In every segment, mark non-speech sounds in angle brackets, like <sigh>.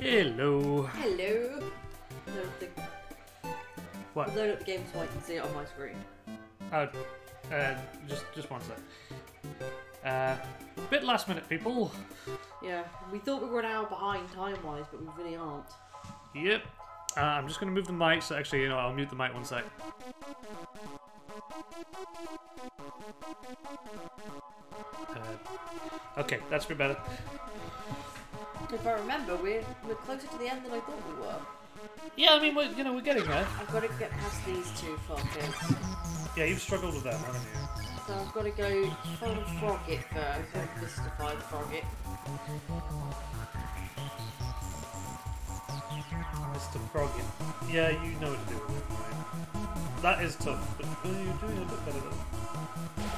Hello. Hello. Load the, What? load up the game so I can see it on my screen. Oh, uh, just just one sec. Uh, bit last minute, people. Yeah, we thought we were an hour behind time wise, but we really aren't. Yep. Uh, I'm just gonna move the mic. So actually, you know, I'll mute the mic one sec. Uh, okay, that's a bit better. If I remember, we're, we're closer to the end than I thought we were. Yeah, I mean, we're, you know, we're getting there. I've got to get past these two fuckers. Yeah, you've struggled with them, haven't you? So I've got to go find a Froggit first, and mystify the Froggit. Mr. Froggin. Yeah, you know what to do with it. Right? That is tough, but you're doing a bit better though.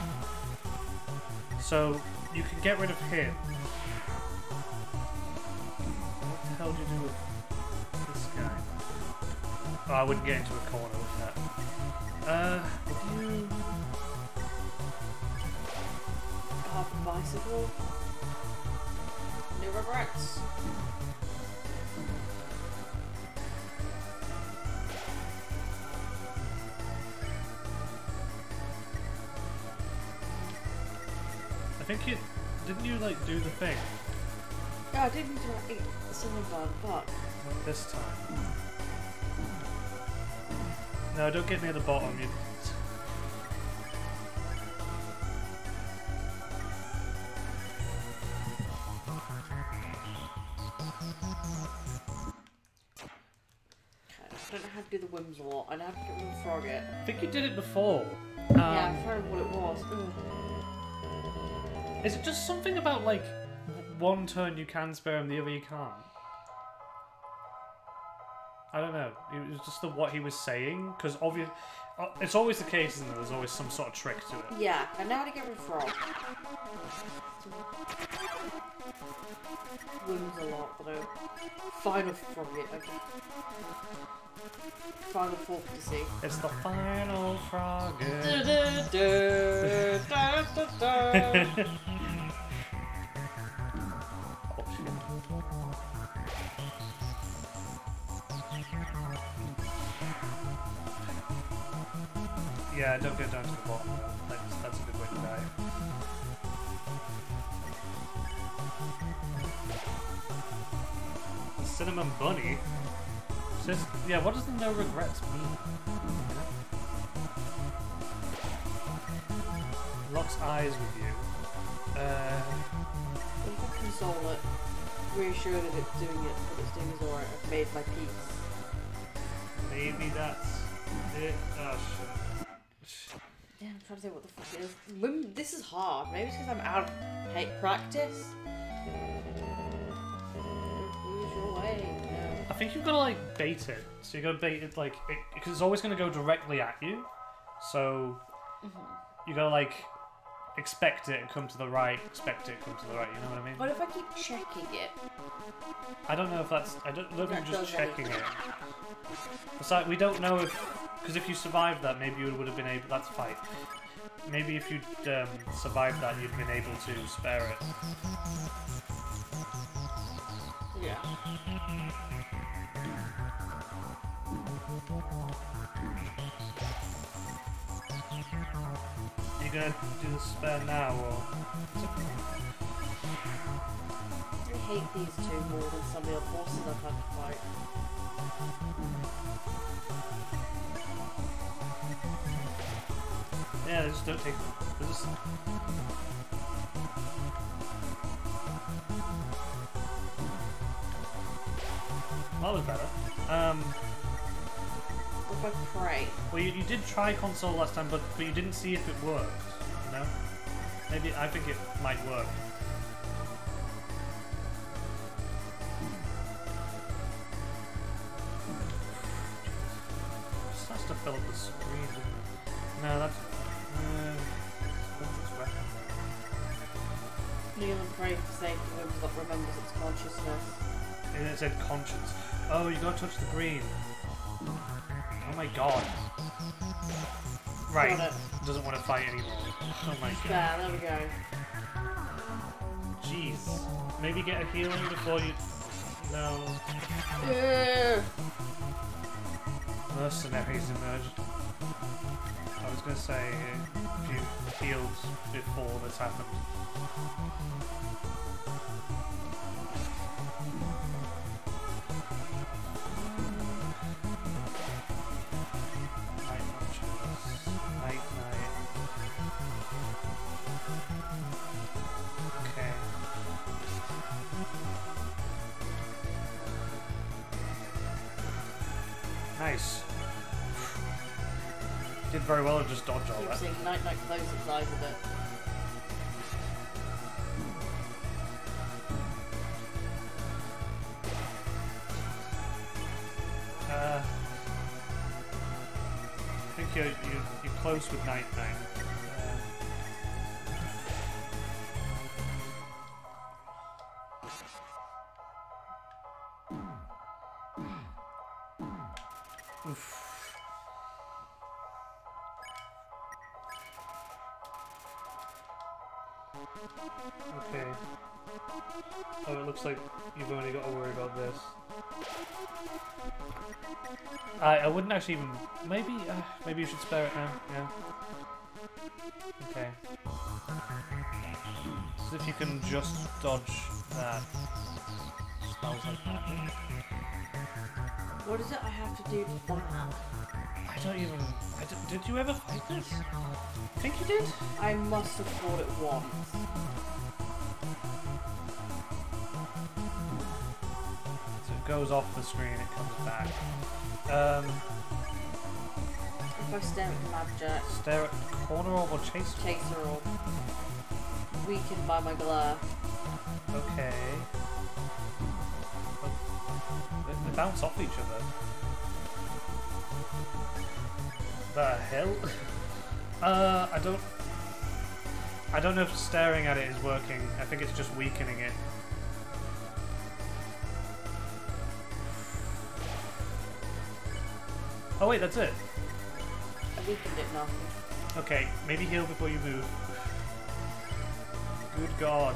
So, you can get rid of him. Oh, I wouldn't get into a corner with that. Uh, you... Half a bicycle. No regrets. I think you... Didn't you, like, do the thing? Yeah, I did need to eat the cinnamon bun, but Not this time. No, don't get near the bottom. You... I don't know how to do the Whimsalot. I know how to get rid of the Froggit. I think you did it before. Um, yeah, I'm sorry what it was. Ugh. Is it just something about like one turn you can spare and the other you can't? I don't know. It was just the what he was saying because obvious. Uh, it's always the case, isn't it? There's always some sort of trick to it. Yeah, I know how to get rid of Frog. Whimsalot, but I final Froggit. Okay. Final fantasy. It's the final frog. <laughs> <laughs> Yeah, don't get down to the bottom. though. That's, that's a good way to die. The cinnamon bunny. Says, yeah, what does the no regrets mean? Locks eyes with you. Uh, You can console it. Reassure that it's doing it, what it's doing is alright. I've made my peace. maybe that's it. Oh shit. Yeah, I'm trying to think what the fuck it is. This is hard. Maybe it's because I'm out of pa- practice. Lose your way. No. I think you've got to like bait it. So you got to bait it like because it's always going to go directly at you. So mm-hmm. you got to like expect it and come to the right. Expect it come to the right. You know what I mean? What if I keep checking it? I don't know if that's. I don't know if you're just checking it. It's like we don't know if because if you survived that, maybe you would have been able. That's fight. maybe if you'd um, survived that, you'd been able to spare it. Yeah. Gonna do the spare now, or I hate these two more than some of the bosses I've had to fight. yeah, they just don't take. They just That was better. Um, I pray? well, you, you did try console last time, but but you didn't see if it worked. No. Maybe I think it might work. Just has to fill up the screen. No, that's. Uh. Kneel and pray for safety that remembers its consciousness. And it said conscience. Oh, you gotta touch the green. Oh my god. Right. Doesn't want to fight anymore. Oh my god. There, there we go. Jeez. Maybe get a healing before you. No. Ugh. Mercenaries emerged. I was gonna say if you healed before this happened. Nice. Did very well to just dodge all that. seeing Knight Knight close its eyes a bit. Uh, I think you're, you, you're close with Knight Knight. Actually even. Maybe uh, maybe you should spare it now. Yeah. Okay. So if you can just dodge that. Smells like that. What is it I have to do to that? I don't even. I d- did you ever fight this? I think you did. I must have fought it once. So it goes off the screen. It comes back. Um, If I stare at the map stare at the corner orb or chase. chaser or weakened by my glare. Okay. They, they bounce off each other. The hell? <laughs> uh, I don't. I don't know if staring at it is working. I think it's just weakening it. Oh wait, that's it. I weakened it now. Okay, maybe heal before you move. Good God.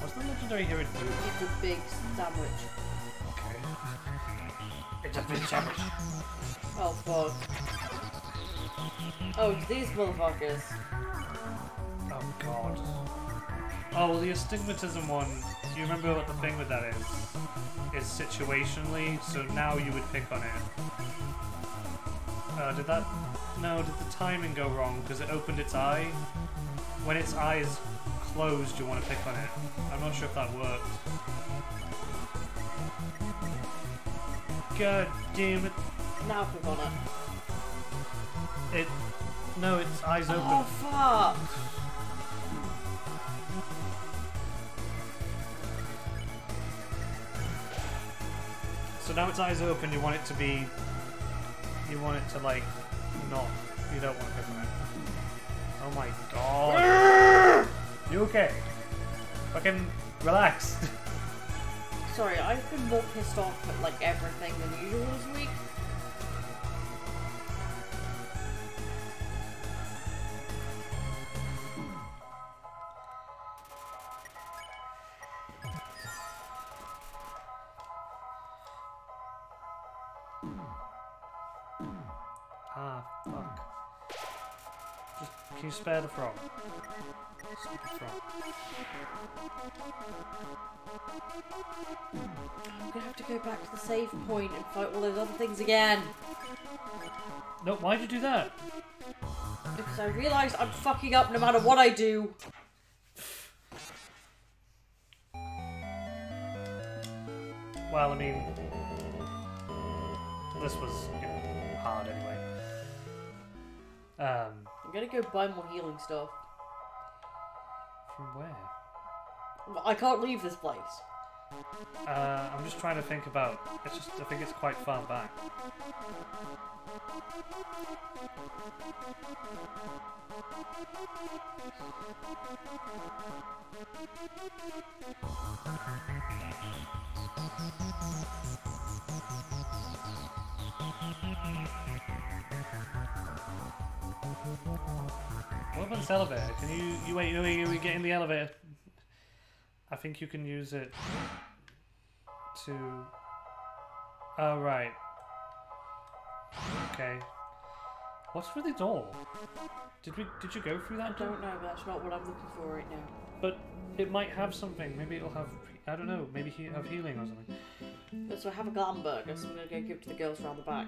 What's the legendary hero do? It's a big sandwich. Okay. It's a big sandwich. Oh fuck. Oh, it's these motherfuckers. Oh God. Oh, well, the astigmatism one. Do you remember what the thing with that is? Is situationally, so now you would pick on it. Uh, did that? No, did the timing go wrong? Because it opened its eye. When its eye is closed, you want to pick on it. I'm not sure if that worked. God damn it! Now click on it. It. No, its eyes open. Oh fuck! So now its eyes open, you want it to be. You want it to, like, not. You don't want to pick on it. Oh my god. you okay? Fucking relax. <laughs> Sorry, I've been more pissed off at like everything than usual this week. Can you spare the frog? Stupid frog. I'm gonna have to go back to the save point and fight all those other things again. No, why'd you do that? Because I realised I'm fucking up no matter what I do. Well, I mean, this was you know, hard anyway. Um, I'm gonna go buy more healing stuff. from where? I can't leave this place. Uh, I'm just trying to think about. It's just I think it's quite far back. What about this elevator? Can you you wait? You, you, you get in the elevator. I think you can use it to. Oh right. Okay. What's with the door? Did we? Did you go through that door? I don't know, but that's not what I'm looking for right now. But it might have something. Maybe it'll have. I don't know. Maybe he have healing or something. But so I have a glam burger, so I'm gonna go give it to the girls around the back.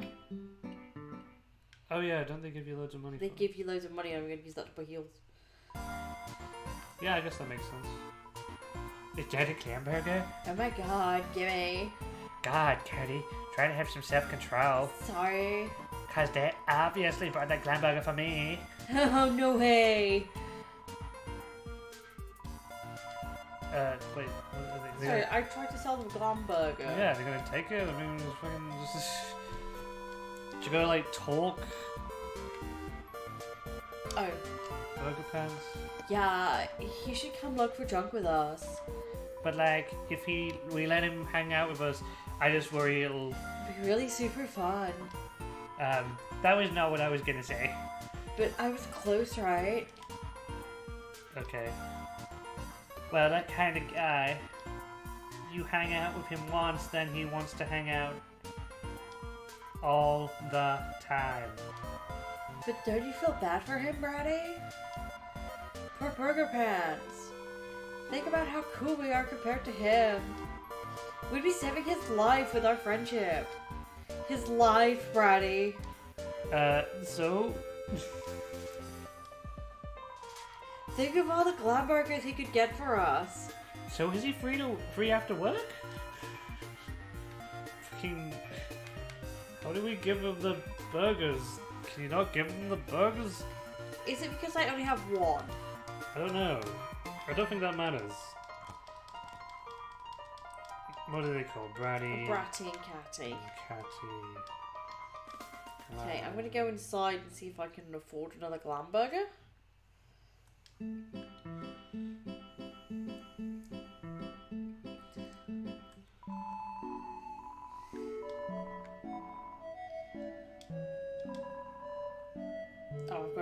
Oh yeah, don't they give you loads of money? They for it? give you loads of money, and I'm gonna use that to buy heals. Yeah, I guess that makes sense. Is that a hamburger? Oh my god, gimme. God, Catty, try to have some self-control. Sorry. Cause they obviously brought that glam burger for me. <laughs> Oh no way. Uh, wait. what are they- Sorry, I tried to sell them a glam burger. Yeah, they're gonna take it. I mean, fucking. Did you go like talk Oh, burger pants? yeah. He should come look for junk with us. But like, if he we let him hang out with us, I just worry it'll. Be really super fun. Um, that was not what I was gonna say. But I was close, right? Okay. Well, that kind of guy. You hang out with him once, then he wants to hang out all the time. But don't you feel bad for him, Bratty? Poor Burger Pants. Think about how cool we are compared to him. We'd be saving his life with our friendship. His life, Bratty. Uh, so Think of all the glam burgers he could get for us. So is he free to free after work? Fucking. How do we give him the burgers? Can you not give him the burgers? Is it because I only have one? I don't know. I don't think that matters. What are they called? Bratty. Bratty and Catty. Catty. Okay, I'm gonna um, go inside and see if I can afford another glam burger.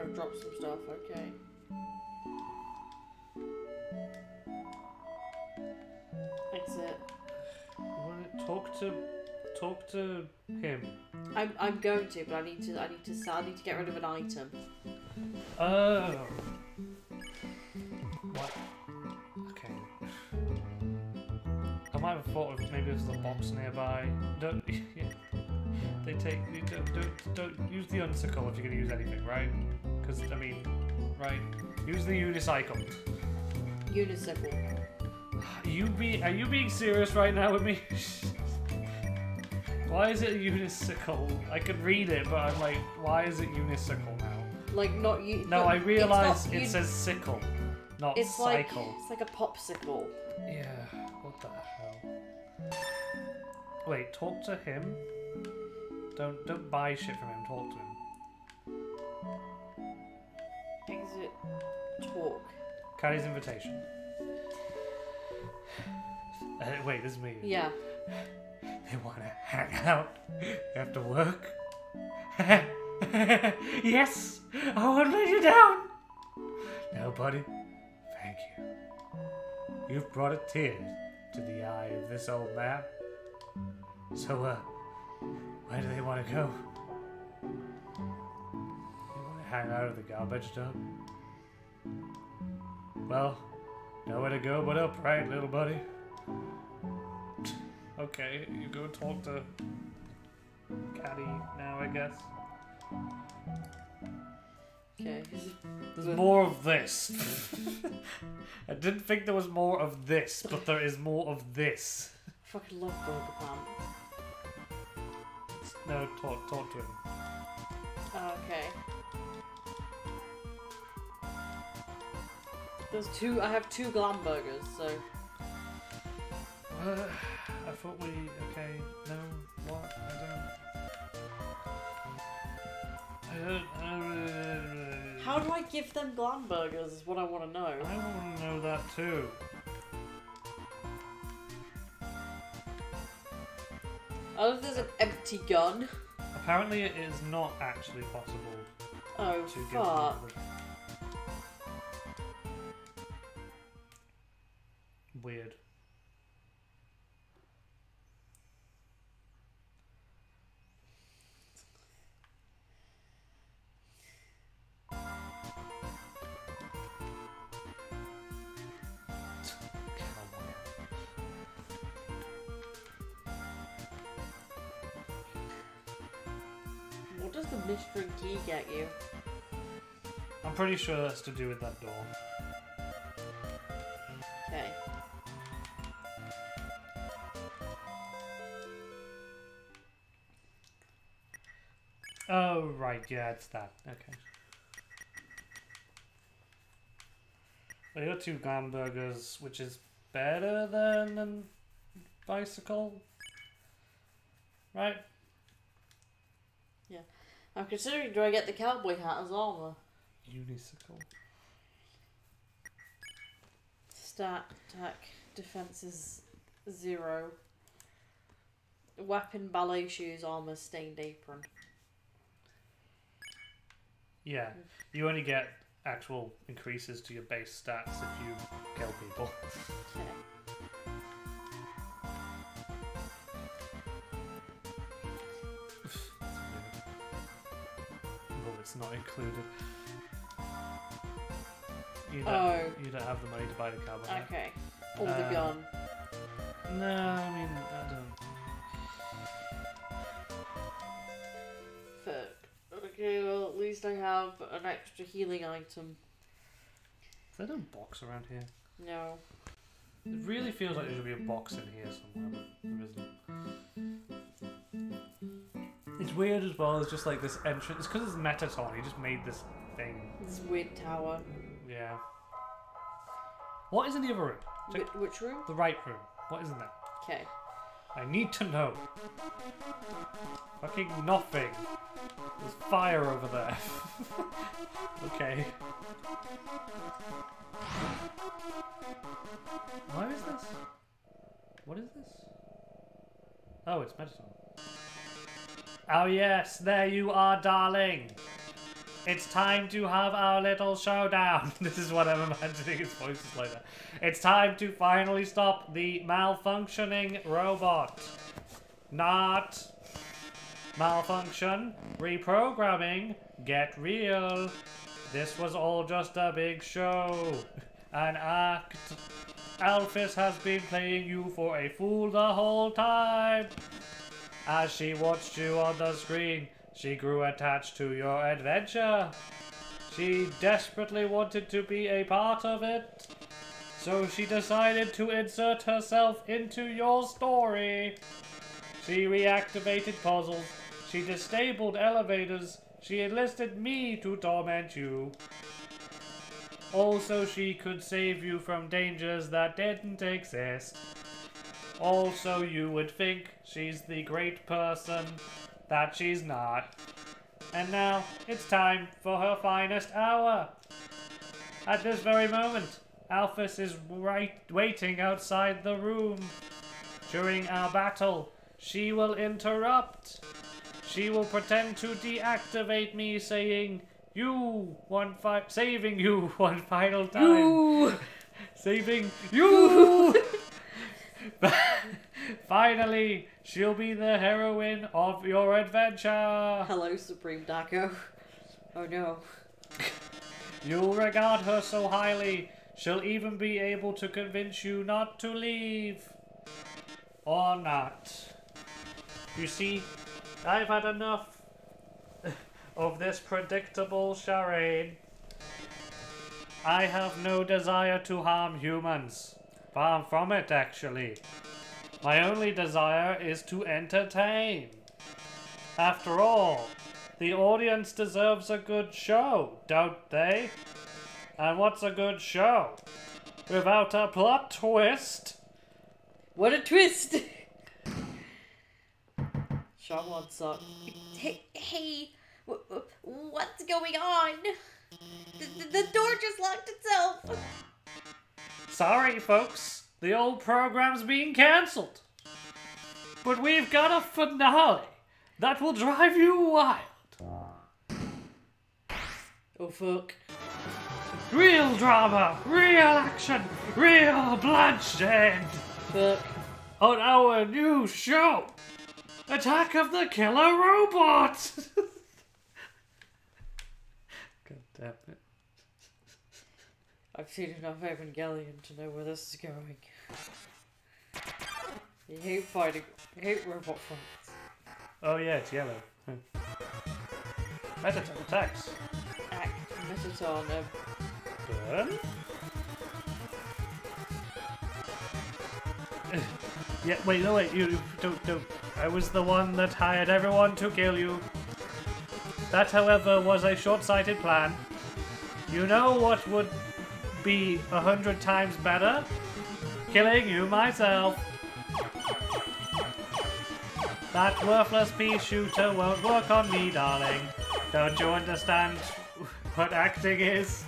I've got to drop some stuff, okay. Exit. Talk to talk to him. I'm, I'm going to, but I need to I need to I need to get rid of an item. Oh. What? Okay. I might have thought of maybe there's a box nearby. Don't. <laughs> They take. Don't, don't, don't use the Unisicle if you're gonna use anything, right? Because I mean, right? Use the unicycle. Unicycle. Are you be? Are you being serious right now with me? <laughs> why is it unicycle? I could read it, but I'm like, why is it unicycle now? Like not you. No, I realize it says sickle, not It's like cycle. it's like a popsicle. Yeah, what the hell? Wait, talk to him. Don't don't buy shit from him. Talk to him. Exit. Talk. Carrie's invitation. Uh, wait, this is me. Yeah. They want to hang out after work. <laughs> yes, I won't let you down. No, buddy. Thank you. You've brought a tear to the eye of this old man. So, uh, where do they want to go? You want to hang out at the garbage dump? Well, nowhere to go but up, right, little buddy? <tsk> Okay, you go talk to Catty now, I guess. Okay. There's more of this. <laughs> I didn't think there was more of this, but there is more of this. I fucking love Burger Pants. No, talk, talk to him. Oh, okay. There's two. I have two glam burgers, so Uh, I thought we. Okay, no, what? I don't. I don't. I don't how do I give them glam burgers? Is what I want to know. I want to know that too. Oh, there's an empty gun. Apparently, it is not actually possible Oh to give fuck! Weird. What does the mystery key get you? I'm pretty sure that's to do with that door. Oh, right, yeah, it's that. Okay. Well, you got two hamburgers, which is better than a bicycle. Right? Yeah. I'm considering do I get the cowboy hat as armor? Unicycle. Stat attack defense is zero. Weapon ballet shoes armor stained apron. Yeah, you only get actual increases to your base stats if you kill people. <laughs> Oh, it's not included. You don't, Oh. you don't have the money to buy the carbon. Okay. Or the Uh, gun. No, I mean, I don't. Okay, well at least I have an extra healing item. Is there no box around here? No. It mm. really feels like there should be a box in here somewhere, but there isn't. It's weird as well. It's just like this entrance. Because it's Mettaton. He just made this thing. This weird tower. Yeah. What is in the other room? Wh- which room? the right room. What is in there? Okay. I need to know. Fucking nothing. There's fire over there. <laughs> okay. Where is this? What is this? Oh, it's medicine. Oh yes, there you are, darling. It's time to have our little showdown. <laughs> this is what I'm imagining his voice is like that. It's time to finally stop the malfunctioning robot. Not malfunction, reprogramming, get real. This was all just a big show. An act. Alphys has been playing you for a fool the whole time. As she watched you on the screen, she grew attached to your adventure. She desperately wanted to be a part of it. So she decided to insert herself into your story. She reactivated puzzles. She disabled elevators. She enlisted me to torment you. Also, she could save you from dangers that didn't exist. Also, you would think she's the great person that she's not. And now, it's time for her finest hour. At this very moment, Alphys is right waiting outside the room. During our battle, she will interrupt. She will pretend to deactivate me, saying, "You one fi- saving you <laughs> one final time, Ooh. saving you." <laughs> Finally, she'll be the heroine of your adventure. Hello, Supreme Daco. Oh no. You'll regard her so highly. She'll even be able to convince you not to leave. Or not. You see, I've had enough of this predictable charade. I have no desire to harm humans. Far from it, actually. My only desire is to entertain. After all, the audience deserves a good show, don't they? And what's a good show? Without a plot twist? What a twist! <laughs> Sean wants some. Hey, hey what's going on? The, the, the door just locked itself. Sorry, folks. The old program's being cancelled. But we've got a finale that will drive you wild. Oh fuck. Real drama, real action, real bloodshed Fuck. on our new show Attack of the Killer Robot! God damn it. I've seen enough Evangelion to know where this is going. You hate fighting. You hate robot fights. Oh, yeah, it's yellow. Huh. Mettaton attacks. Act Mettaton. Um, Burn? <laughs> yeah, wait, no, wait, you, don't, don't. I was the one that hired everyone to kill you. That, however, was a short sighted plan. You know what would be a hundred times better? Killing you myself. That worthless pea shooter won't work on me, darling. Don't you understand what acting is?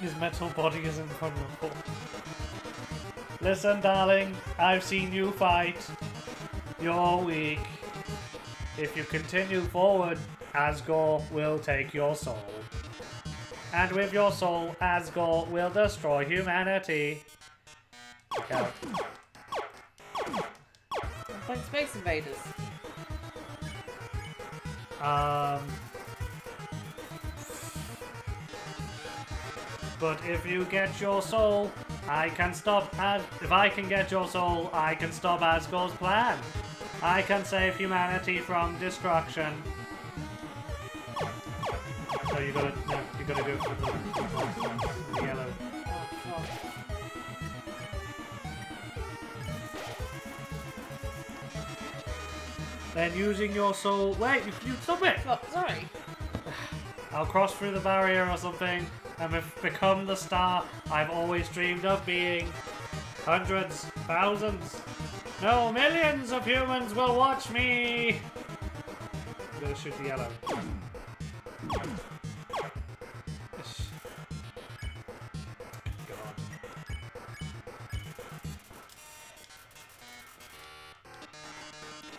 His metal body is invulnerable. Listen, darling, I've seen you fight. You're weak. If you continue forward, Asgore will take your soul. And with your soul, Asgore will destroy humanity. Like Space Invaders. Um, but if you get your soul, I can stop. As if I can get your soul, I can stop Asgore's plan. I can save humanity from destruction. So you gotta, no, you gotta go for the, the yellow. Then using your soul. Wait, you, you stop it! Oh, sorry. I'll cross through the barrier or something and be- become the star I've always dreamed of being. Hundreds, thousands, no, millions of humans will watch me! I'm gonna shoot the yellow.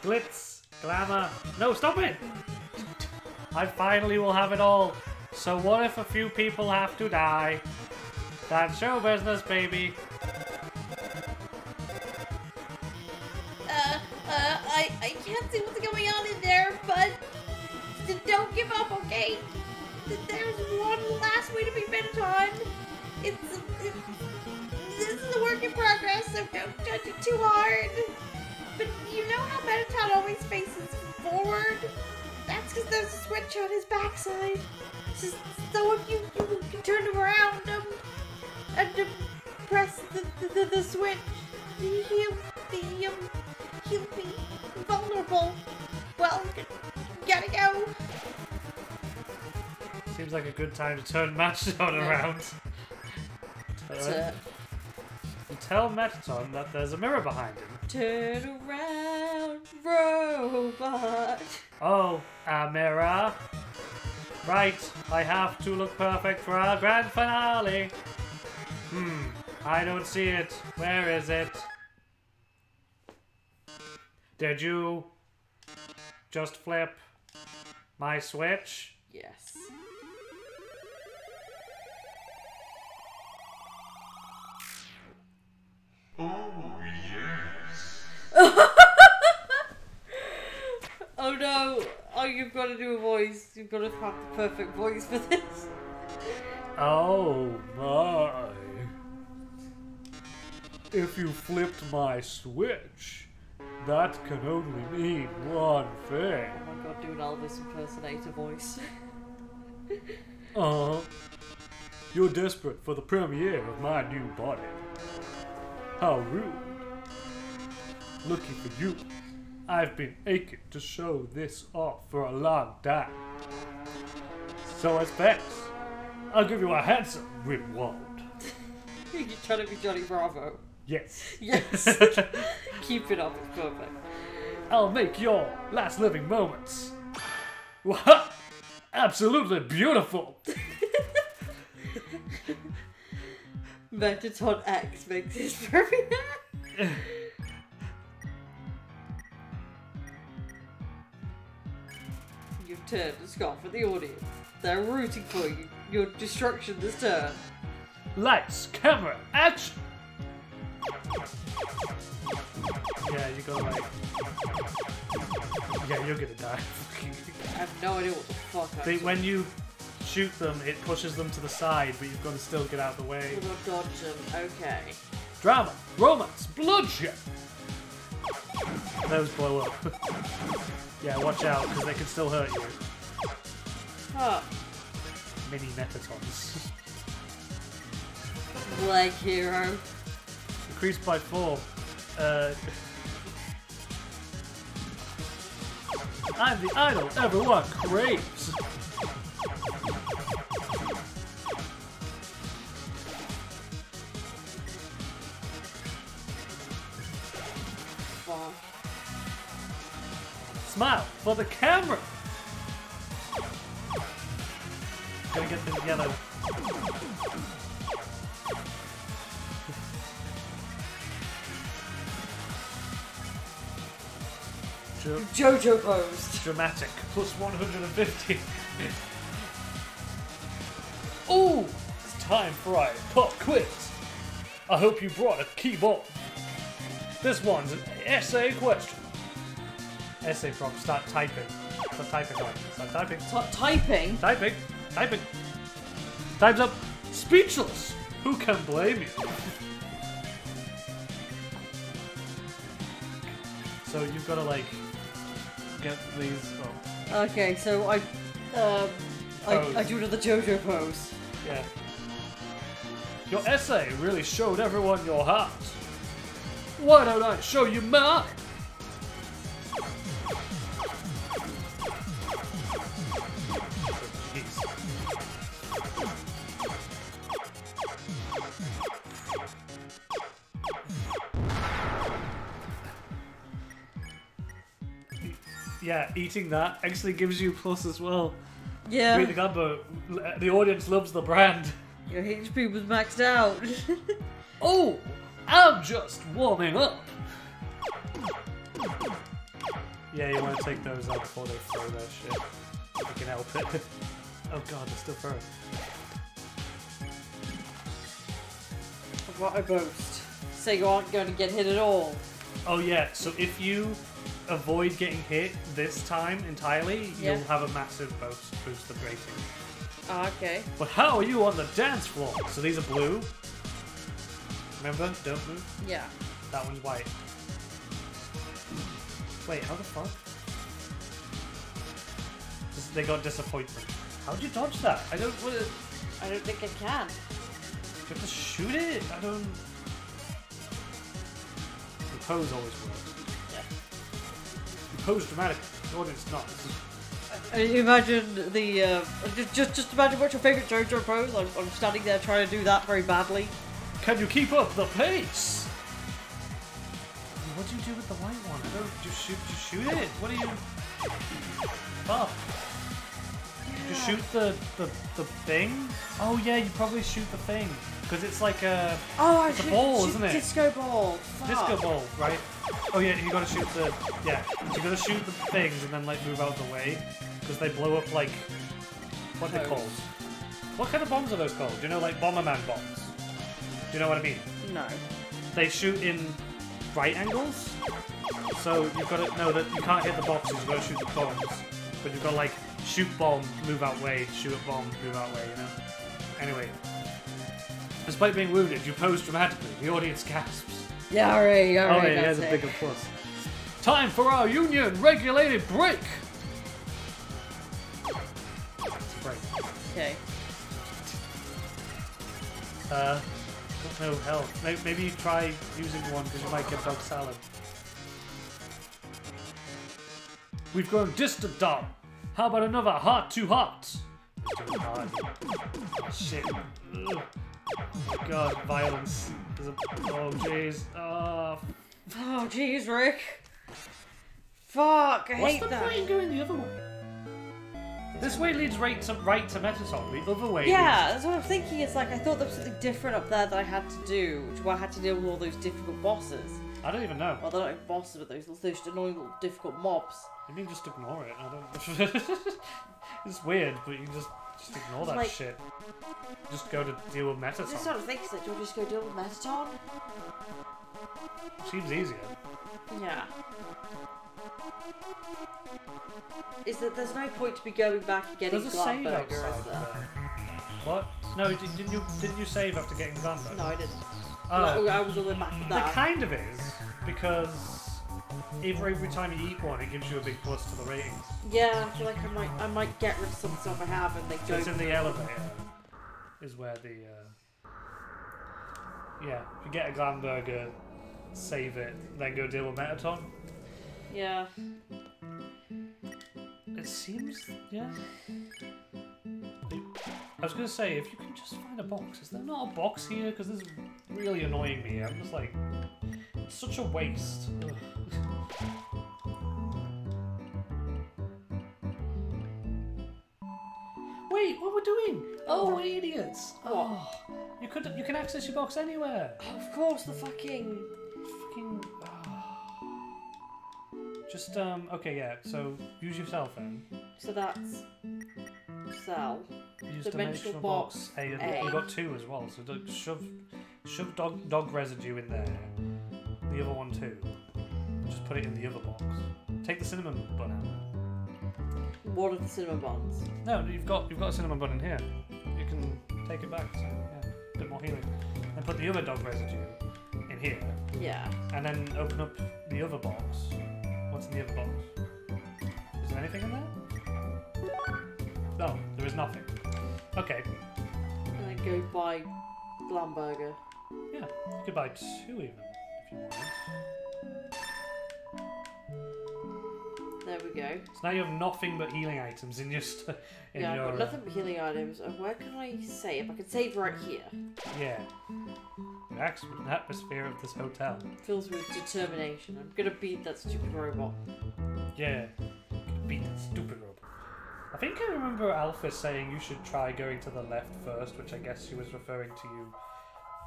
Glitz, glamour. No, stop it! I finally will have it all. So what if a few people have to die? That's show business, baby. Uh, uh, I, I can't see what's going on in there, but don't give up, okay? There's one last way to be Mettaton. It's, it's this is a work in progress, so don't judge it too hard. But you know how Mettaton always faces forward? That's because there's a switch on his backside. So, if you, you, you turn him around um, and um, press the, the, the, switch, he'll, he, um, he'll be vulnerable. Well, gotta go. Seems like a good time to turn Mettaton around. <laughs> That's Turn. And tell Mettaton that there's a mirror behind him. Turn around, robot. Oh, a mirror. Right, I have to look perfect for our grand finale. Hmm, I don't see it. Where is it? Did you just flip my switch? Yes. Oh, yes. <laughs> Oh no! Oh, you've got to do a voice. You've got to have the perfect voice for this. Oh my. If you flipped my switch, that can only mean one thing. Oh my god, do an Elvis impersonator voice. <laughs> Uh huh. You're desperate for the premiere of my new body. How rude. Looking for you. I've been aching to show this off for a long time. So as thanks, I'll give you a handsome reward. <laughs> You're trying to be Johnny Bravo. Yes. <laughs> Yes. <laughs> Keep it up, it's perfect. I'll make your last living moments. Wha- Absolutely beautiful. Mettaton EX makes his premiere. Turned a scoff for the audience. They're rooting for you. Your destruction this turn. Lights, camera, action. Yeah, you go like. Yeah, you're gonna die. I have no idea what the fuck I'm They, when you shoot them, it pushes them to the side, but you've got to still get out of the way. gonna dodge them. Okay. Drama, romance, bloodshed. Those blow up. <laughs> yeah, watch out because they can still hurt you. Huh. Mini Mettatons. <laughs> Leg hero. Increased by four. Uh, <laughs> I'm the idol everyone craves. Smile for the camera. Gotta get them together. Dra- Jojo posed. dramatic. Plus 150. <laughs> Ooh! It's time for a pop quiz. I hope you brought a keyboard. This one's an essay question. Essay prompt. Start typing. Start typing. Start typing. T- typing. Typing. Typing. Time's up. Speechless. Who can blame you? so you've got to like get these. Oh, Okay, so I, um, I, I do another JoJo pose. yeah. Your essay really showed everyone your heart. Why don't I show you mine? Eating that actually gives you plus as well. Yeah. Beat the Gumbo, the audience loves the brand. Your HP was maxed out. <laughs> Oh, I'm just warming up. Yeah, you want to take those out before they throw that shit. If you can help it. oh god, they're still throwing. what a boast. So you aren't going to get hit at all. Oh yeah, so if you avoid getting hit this time entirely, Yeah. you'll have a massive boost, boost of rating. Ah, okay. But how are you on the dance floor? So these are blue. Remember? Don't move. Yeah. That one's white. Wait, how the fuck? They got disappointment. How'd you dodge that? I don't. What, I don't think I can. You have to shoot it. I don't. The pose always works. Yeah. Pose dramatically. The audience not. Imagine the, uh, just, just, just imagine what your favourite JoJo pose. I'm, I'm standing there trying to do that very badly. Can you keep up the pace? What do you do with the white one? I don't. Just shoot. Just shoot it. What are you? Fuck. Just shoot the, the the thing. Oh yeah, you probably shoot the thing because it's like a Oh, I It's a ball, shoot isn't it? Disco ball. Fuck. disco ball, right? Oh yeah, you gotta shoot the yeah. You gotta shoot the things and then like move out of the way because they blow up like what are they Bombs. called? What kind of bombs are those called? Do you know like Bomberman bombs? Do you know what I mean? No. They shoot in right angles. So you've got to know that you can't hit the boxes. You've got to shoot the cones. but you've got to, like shoot bomb, move out way, shoot bomb, move out way, you know? Anyway. Despite being wounded, you pose dramatically. The audience gasps. Yeah, alright, Oh, alright. yeah, that's a bigger plus. Time for our union regulated break! Break. Okay. Uh, no health. Maybe, maybe you try using one because you might get dog salad. We've grown distant, Dom. How about another heart to heart? Too. Shit. Ugh. God, violence. Oh, jeez. Oh, Oh, jeez, Rick. Fuck, I What's hate the that. point in going the other way? This way leads right to right to Mettaton. The other way. Yeah, that's what I'm thinking. It's like I thought there was something different up there that I had to do, which why I had to deal with all those difficult bosses. I don't even know. Well, they're not bosses, but those those annoying little difficult mobs. You mean just ignore it? I don't. <laughs> it's weird, but you just just ignore that Like- shit. Just go to deal with This Mettaton. sort of thinks that you'll just go deal with Mettaton. Seems easier. Yeah. Is that there's no point to be going back and getting There's a save outside is there? What? No, didn't you didn't you save after getting Glambo? No, I didn't. Oh, I was on the map of that. kind of is because every every time you eat one, it gives you a big plus to the ratings. Yeah, I feel like I might I might get rid of some stuff I have and then So go. it's in the elevator. Is where the uh, yeah. If you get a Glamburger, save it, then go deal with Mettaton. Yeah. It seems yeah. I was gonna say if you can just find a box. Is there not a box here? Because this is really annoying me. I'm just like, such a waste. Wait, what we're doing? Oh, we're idiots. Oh, you could you can access your box anywhere. Oh, of course, the fucking. Fucking. ah. Just um. Okay, yeah. So use your cell phone. So that's cell. Use Dimensional box box A. A. We've got two as well. So shove shove dog dog residue in there. The other one too. Just put it in the other box. Take the cinnamon bun out. What are the cinnamon buns? No, you've got you've got a cinnamon bun in here. You can take it back. So yeah, a bit more healing. And put the other dog residue in here. Yeah. And then open up the other box. What's in the other box? Is there anything in there? No, there is nothing. Okay, And then go buy Glamburger. yeah, you could buy two even if you wanted. There we go. So now you have nothing but healing items in your st- <laughs> in yeah, your I've uh, got nothing but healing items. And where can I save? I can save right here. yeah. The ax- atmosphere of this hotel. Fills with determination. I'm gonna beat that stupid robot. Yeah, beat that stupid robot. I think I remember Alphys saying you should try going to the left first, which I guess she was referring to you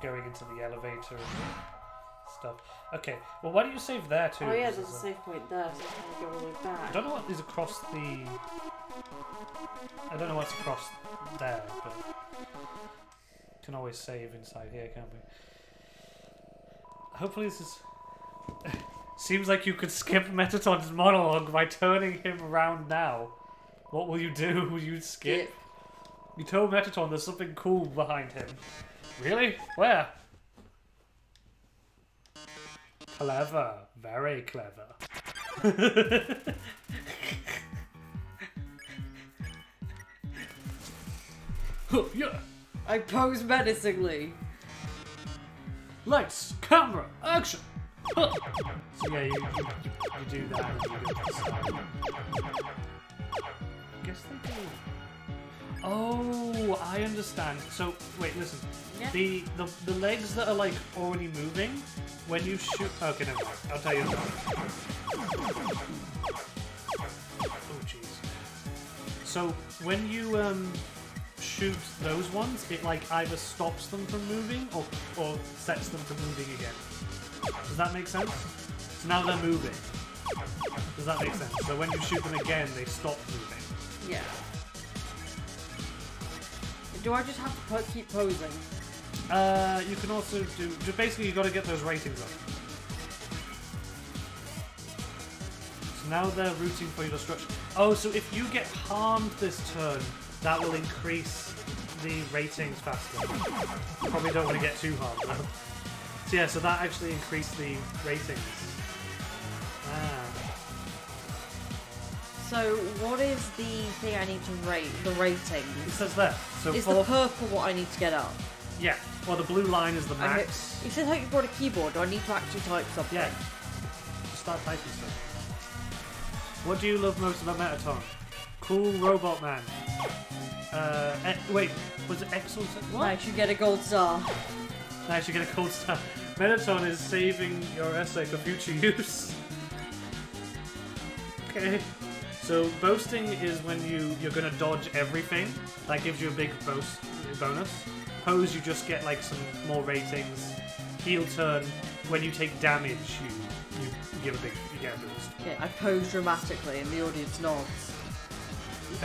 going into the elevator and stuff. Okay, well, why don't you save there too? Oh yeah, there's a save point there, so I can go all the way back. I don't know what is across the. I don't know what's across there, but can always save inside here, can't we? Hopefully, this is. <laughs> Seems like you could skip Mettaton's monologue by turning him around now. What will you do? <laughs> Will you skip? Skip. You told Mettaton there's something cool behind him. Really? Where? Clever. Very clever. Huh, yeah. I pose menacingly. Lights, camera, action. Huh. So yeah, you, you, you do that. And you go to the side. Guess they do. Oh, I understand. So wait, listen. Yeah. The, the the legs that are like already moving when you shoot. Okay, never mind. I'll tell you. Oh jeez. So when you um shoot those ones, it like either stops them from moving or or sets them to moving again. Does that make sense? So now they're moving. Does that make sense? So when you shoot them again, they stop moving. Yeah. Do I just have to keep posing? Uh, you can also do. Basically, you got to get those ratings up. So now they're rooting for your destruction. Oh, so if you get harmed this turn, that will increase the ratings faster. Probably don't want to get too harmed though. So yeah, so that actually increased the ratings. So, what is the thing I need to rate? The rating. It says there. So Is for the purple what I need to get up? yeah, well the blue line is the hope- max. You said how you brought a keyboard. Do I need to actually type something? Yeah. Just start typing stuff. What do you love most about Mettaton? Cool robot man. Uh, eh, wait, was it Exalt? What? I should get a gold star. I should get a cold start. Mettaton is saving your essay for future <laughs> use. okay. So boasting is when you you're gonna dodge everything. That gives you a big boast bonus. Pose you just get like some more ratings. Heel turn when you take damage you you give a big you get a boost. Okay, I pose dramatically and the audience nods.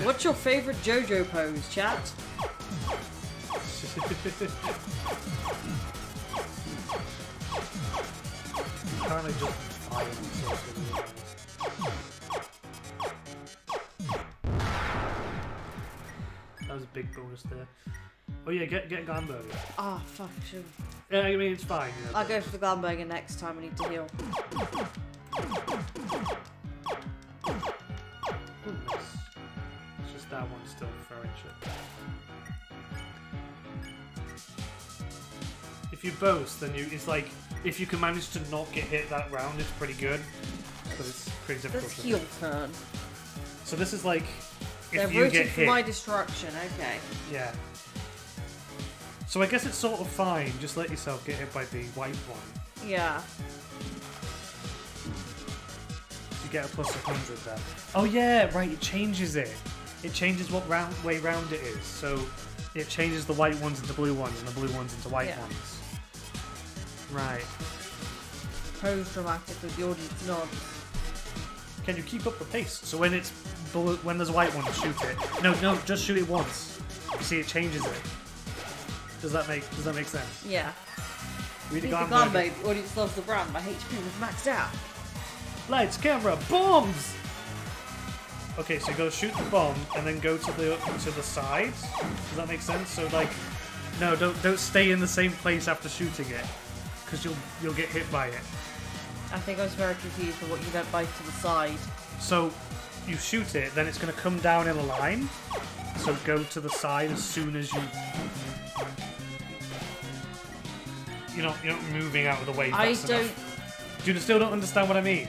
What's your favourite JoJo pose, chat? <laughs> Apparently just big bonus there. Oh yeah, get get Glamburger. Ah, fuck. Should. Yeah, I mean it's fine. You know, I'll go for the Glamburger next time I need to heal. Goodness. It's just that one still throwing shit. If you boast, then you it's like if you can manage to not get hit that round, it's pretty good. But it's pretty difficult. Heel hit. turn. So this is like if They're you rooting get for hit. my destruction. Okay. Yeah. So I guess it's sort of fine. Just let yourself get hit by the white one. Yeah. You get a plus 100 there. Oh yeah, right. It changes it. It changes what round way round it is. So it changes the white ones into blue ones and the blue ones into white Yeah. ones. Right. Pose dramatically. The audience nods. Can you keep up the pace? So when it's when there's a white one, shoot it. No, no, just shoot it once. You see, it changes it. Does that make Does that make sense? Yeah. Read the. Glamburger. The audience loves the brand. My HP was maxed out. Lights, camera, bombs. Okay, so gotta shoot the bomb and then go to the to the sides. Does that make sense? So like, no, don't don't stay in the same place after shooting it, because you'll you'll get hit by it. I think I was very confused with what you meant by to the side. So you shoot it, then it's gonna come down in a line. So go to the side as soon as you. You're not you're not moving out of the way. I don't. Enough. Do you still don't understand what I mean?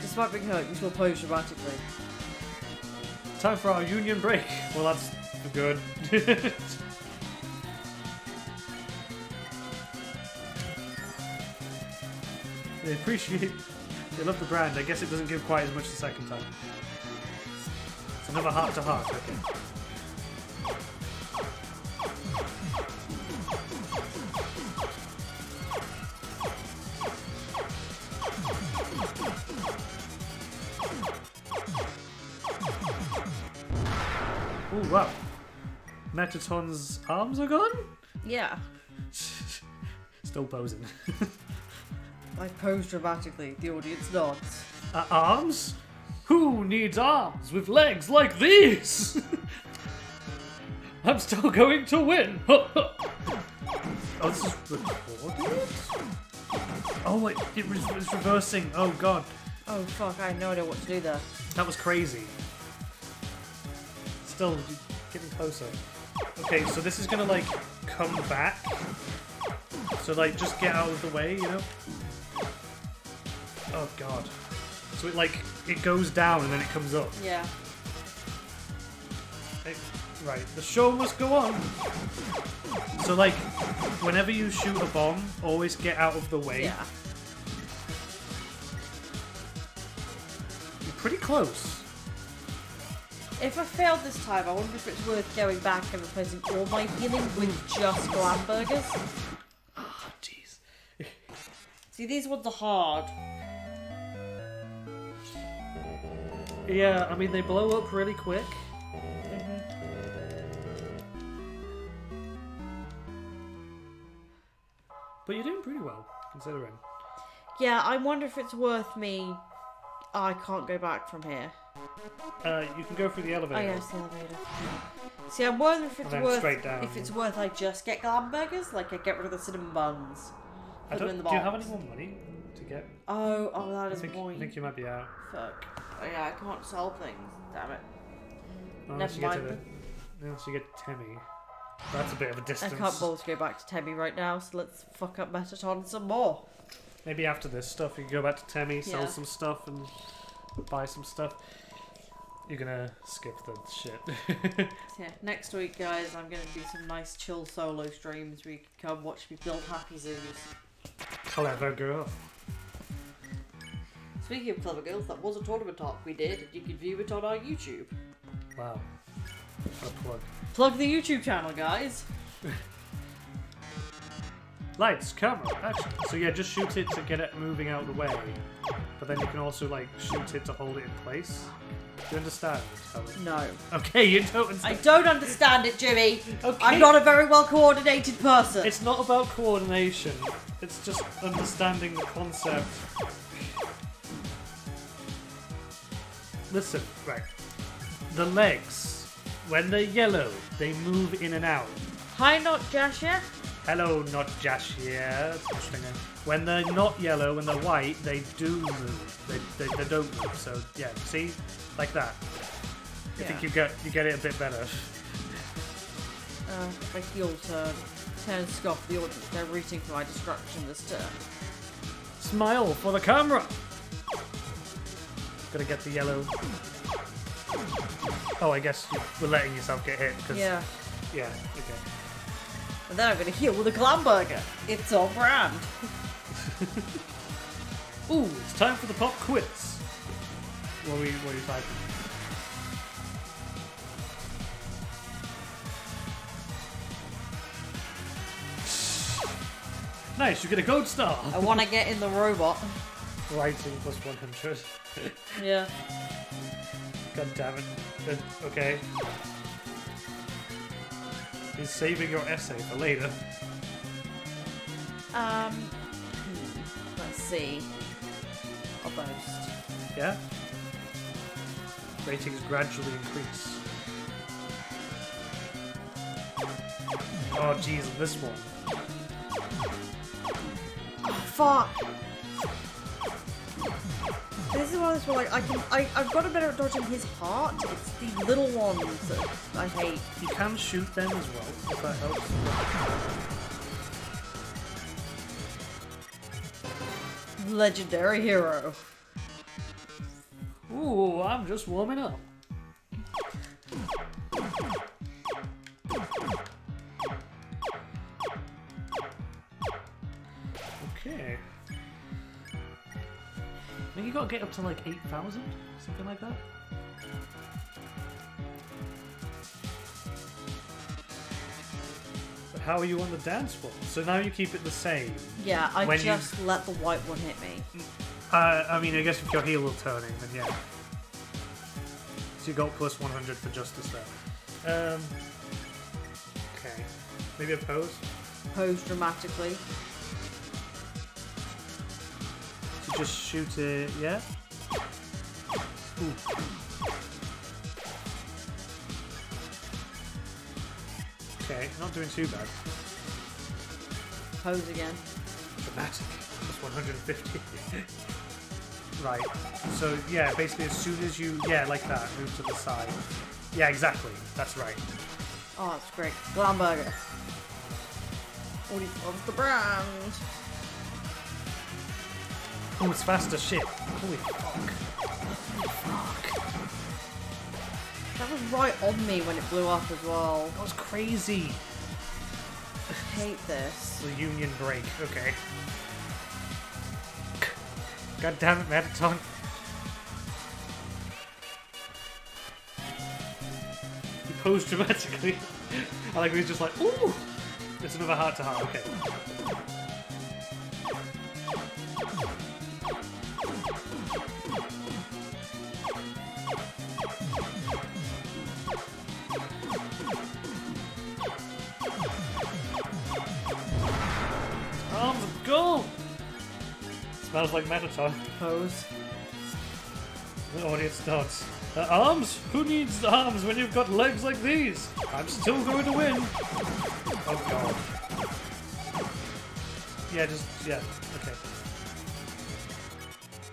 Despite being hurt, you still pose dramatically. Time for our union break. Well, that's good. <laughs> they appreciate. They love the brand. I guess it doesn't give quite as much the second time. It's another heart to heart. Okay. Oh wow. Mettaton's arms are gone. Yeah. <laughs> Still posing. <laughs> I pose dramatically. The audience nods. Uh, arms? Who needs arms with legs like these? <laughs> I'm still going to win. <laughs> oh, this is recorded? Oh, it, it was, it's reversing. Oh, God. Oh fuck! I have no idea what to do there. That was crazy. Still getting closer. Okay, so this is gonna like come back. So like just get out of the way, you know? Oh god. So it like it goes down and then it comes up. Yeah. It- right, the show must go on. So like whenever you shoot a bomb, always get out of the way. Yeah. You're pretty close. If I failed this time, I wonder if it's worth going back and replacing all my healing with just glam burgers. Oh jeez. See, these ones are hard. Yeah, I mean they blow up really quick. But you're doing pretty well, considering. Yeah, I wonder if it's worth me I can't go back from here. Uh, you can go through the elevator. Oh yeah, the elevator. See, I'm wondering if it's worth straight down. if it's worth I just get glam burgers, like I get rid of the cinnamon buns. I Put them don't, in the do you have any more money to get? Oh, oh, that I is think. I think you might be out. Fuck. Oh yeah, I can't sell things. Damn it. Unless Never you get to mind. the, unless you get to Temmie. That's a bit of a distance. I can't bother to go back to Temmie right now, so let's fuck up Mettaton some more. Maybe after this stuff, you can go back to Temmie, sell Yeah. some stuff, and buy some stuff. You're gonna skip the shit. <laughs> Yeah, next week, guys, I'm gonna do some nice chill solo streams where you can come watch me build Happy Zoos. Clever girl. Speaking of clever girls, that was a tournament talk we did, and you can view it on our YouTube. Wow. What a plug. Plug the YouTube channel, guys. <laughs> Lights, camera, action. So yeah, just shoot it to get it moving out of the way. But then you can also like shoot it to hold it in place. Do you understand? No. Okay, you don't I don't understand it, Jimmy. Okay. I'm not a very well coordinated person. It's not about coordination. It's just understanding the concept. Listen, right. The legs, when they're yellow, they move in and out. Hi, not Jasha. Hello, not Josh here. When they're not yellow, when they're white, they do move. They, they, they don't move. So yeah, see, like that. I think you get you get it a bit better. Uh, like the old turn. Turn scoff the audience. They're rooting for my destruction this turn. Smile for the camera. Gotta get the yellow. Oh, I guess were letting yourself get hit because Yeah. yeah, okay. And then I'm gonna heal with a glam burger. It's all brand. <laughs> Ooh, it's time for the pop quiz. What were you, what were you typing? <sighs> Nice, you get a gold star. I want to get in the robot. <laughs> Writing plus 100. Yeah. God damn it. Okay. He's saving your essay for later. Um. hmm, Let's see. I'll boast. Yeah? Ratings gradually increase. Oh jeez, this one. Fuck. This is why those where like I can I I've got a better at dodging his heart. It's the little ones that I hate. You can shoot them as well, if that helps. Legendary hero. Ooh, I'm just warming up. I think you gotta get up to like 8,000? Something like that? But how are you on the dance floor? So now you keep it the same. Yeah, I When you- just let the white one hit me. Uh, I mean, I guess if your heel will turning, then yeah. So you got plus 100 for justice there. Um, okay. Maybe a pose? Pose dramatically. So just shoot it, yeah? Ooh. Okay, not doing too bad. Pose again. Dramatic. Plus 150. <laughs> right. So, yeah, basically as soon as you, yeah, like that, move to the side. Yeah, exactly. That's right. Oh, that's great. Glamburger. These loves the brand. Oh, it's fast as shit. Holy fuck. Fuck. That was right on me when it blew up as well. That was crazy. I hate this. The union break. Okay. God damn it, Mettaton. He posed dramatically. <laughs> I like when he's just like, ooh! It's another heart to heart. Okay. Gold! Smells like Mettaton. Pose. The audience nods. Uh, arms? Who needs arms when you've got legs like these? I'm still going to win. Oh god. Yeah, just yeah. Okay.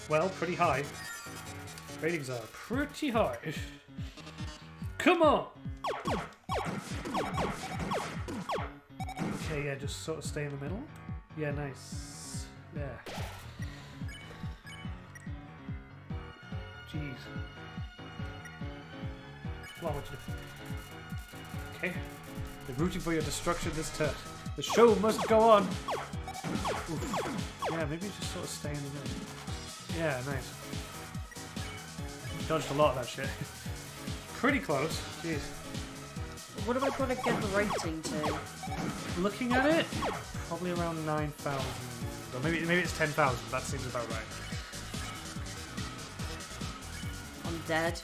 Well, pretty high. Ratings are pretty high. Come on. Okay, yeah, just sort of stay in the middle. Yeah, nice. Yeah. Jeez. What you do? Okay. They're rooting for your destruction this turn. The show must go on. Oof. Yeah, maybe just sort of stay in the middle. Yeah, nice. Dodged a lot of that shit. <laughs> Pretty close. Jeez. What am I going to get the rating to? Looking at it, probably around 9,000. Or maybe, maybe it's 10,000. That seems about right. I'm dead.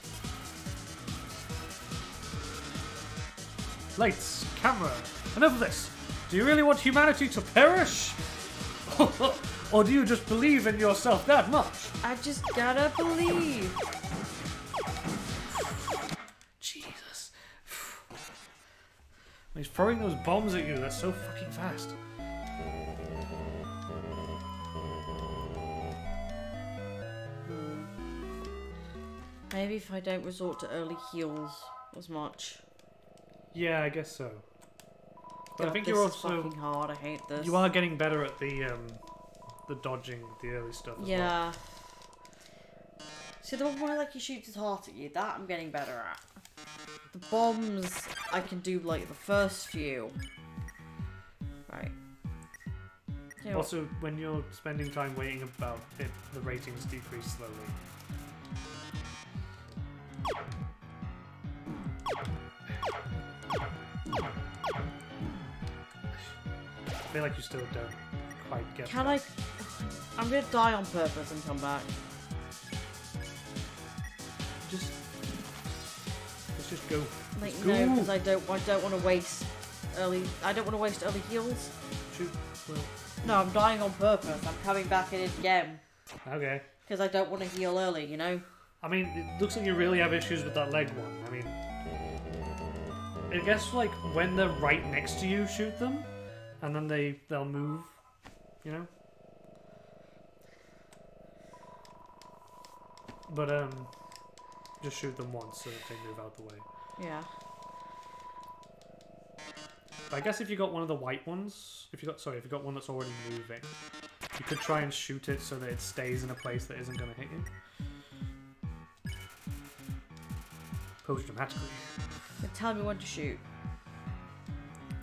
Lights, camera, enough of this. Do you really want humanity to perish? <laughs> or do you just believe in yourself that much? I just gotta believe. He's throwing those bombs at you. That's so fucking fast. Maybe if I don't resort to early heals as much. Yeah, I guess so. But I think you're also fucking hard. I hate this. you are getting better at the um the dodging the early stuff. As Well. Yeah. See the one where like he shoots his heart at you, that I'm getting better at. The bombs I can do like the first few. Right. You know what? Also, when you're spending time waiting about it, the ratings decrease slowly. I feel like you still don't quite get Can that. I? I'm gonna die on purpose and come back. Just just go. Like Let's no, because I don't. I don't want to waste early. I don't want to waste early heals. Shoot. Well, No, I'm dying on purpose. I'm coming back in it again okay. because I don't want to heal early. You know. I mean, it looks like you really have issues with that leg one. I mean, I guess like when they're right next to you, shoot them, and then they they'll move. You know. But um, just shoot them once so that they move out the way. Yeah. But I guess if you got one of the white ones, if you got sorry, if you got one that's already moving, you could try and shoot it so that it stays in a place that isn't going to hit you. Post dramatically. But tell me when to shoot.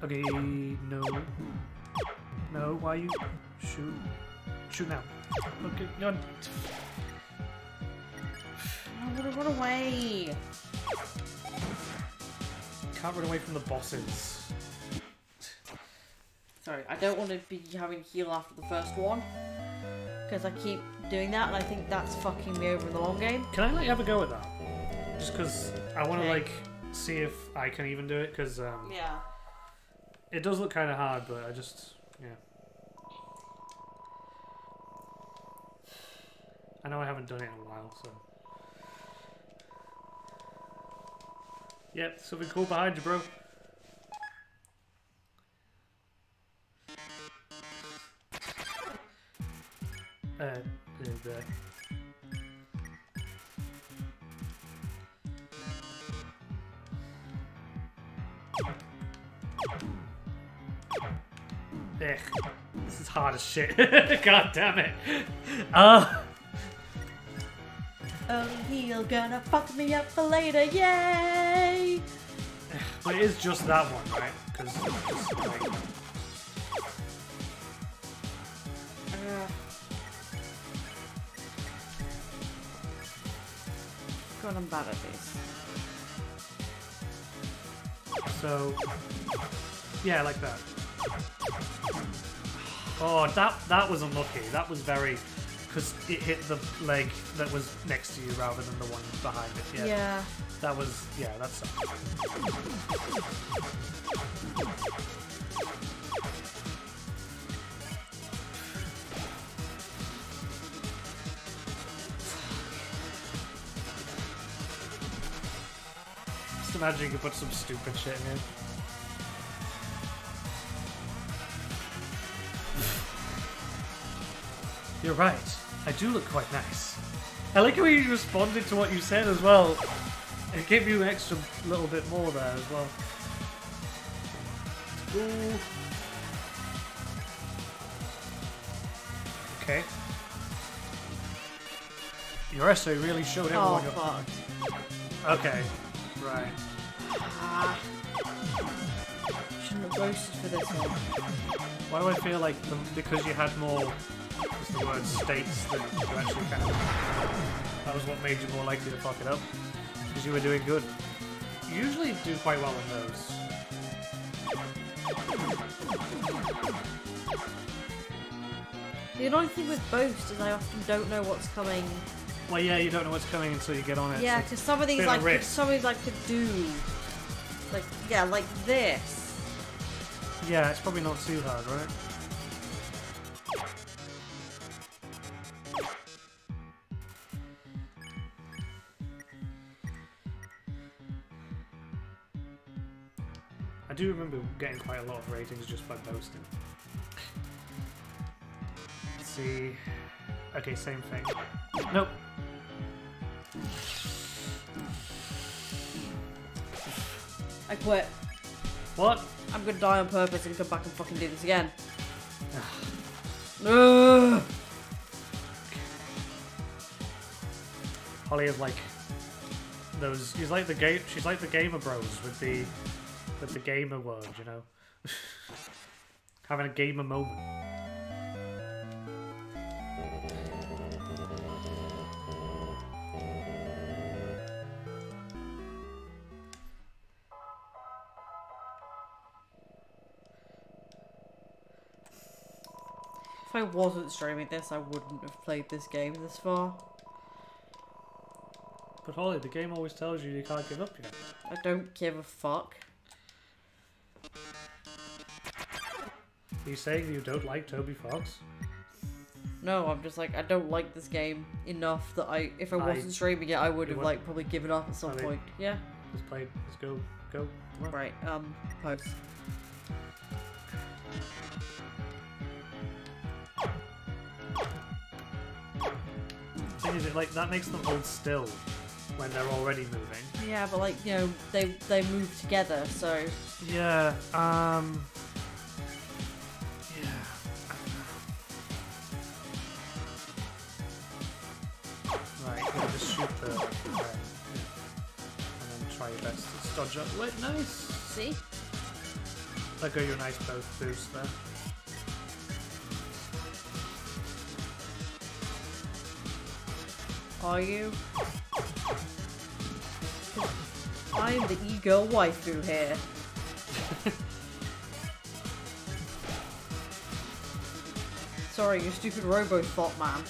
Okay, no. No, why you shoot? Shoot now. Okay, no. I want to run away. Can't run away from the bosses. Sorry, I don't want to be having heal after the first one because I keep doing that, and I think that's fucking me over in the long game. Can I let you have a go at that? Just because I want to Okay. like see if I can even do it because um, Yeah. it does look kind of hard, but I just yeah. I know I haven't done it in a while, so. Yep, something cool behind you, bro. Uh, there. Ugh, this is hard as shit. <laughs> God damn it. Uh, Oh, Early heal gonna fuck me up for later, yay! but it is just that one, right? Because like, Ugh. God, I'm bad at this. so, yeah, like that. Oh, that that was unlucky. That was very because it hit the leg that was next to you rather than the one behind it. Yeah. yeah. That was yeah. That's. Just imagine you could put some stupid shit in here. You're right. I do look quite nice. I like how you responded to what you said as well. It gave you an extra little bit more there as well. Ooh. Okay. Your essay really showed Oh, everyone your fuck. Okay. Right. Ah. Shouldn't have roasted for this one. Why do I feel like the, because you had more, the word, states that you actually kind of, that was what made you more likely to fuck it up? Because you were doing good. You usually do quite well in those. The annoying thing with Boast is I often don't know what's coming. Well, yeah, you don't know what's coming until you get on it. Yeah, because some of these like could, some of these I could do. Like yeah, like this. yeah, it's probably not too hard, right? Do remember getting quite a lot of ratings just by posting. Let's see. Okay, same thing. Nope. I quit. What? I'm gonna die on purpose and come back and fucking do this again. Ugh. <sighs> Holly is like those. She's like the game. She's like the gamer bros with the with the gamer word, you know, <laughs> having a gamer moment. If I wasn't streaming this, I wouldn't have played this game this far. But Holly, the game always tells you you can't give up yet. I don't give a fuck. You saying you don't like Toby Fox? No, I'm just like I don't like this game enough that I, if I I- wasn't streaming it, I would have like probably given up at some I mean- point. Yeah. Let's play. Let's go. Go. Right. Um. Post. Thing is, it like that makes them hold still when they're already moving. Yeah, but like you know, they they move together, so Yeah. Um. Best to dodge. Wait, nice. see. That got you a nice both boost there. Are you? I'm the e-girl waifu here. <laughs> Sorry, you stupid robo thought man.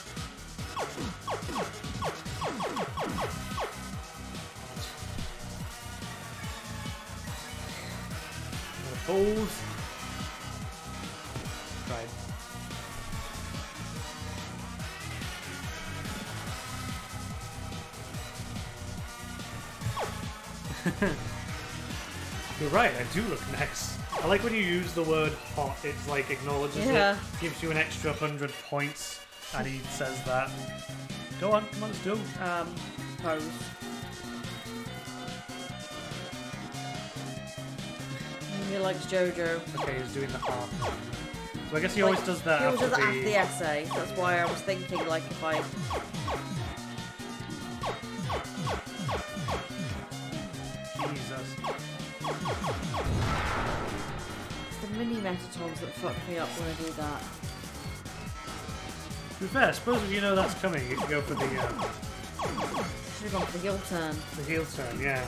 Do look nice. I like when you use the word hot, it's like acknowledges Yeah. it, gives you an extra hundred points, and he says that. Go on, come on, let's do. Um, pose. He likes JoJo. Okay, he's doing the heart. So I guess he always does that He always after does the... after the essay. That's why I was thinking, like, if I mini Mettatons that fuck me up when I do that. To be fair, I suppose if you know that's coming, you can go for the, uh, Should have gone for the heel turn. the heel turn, yeah.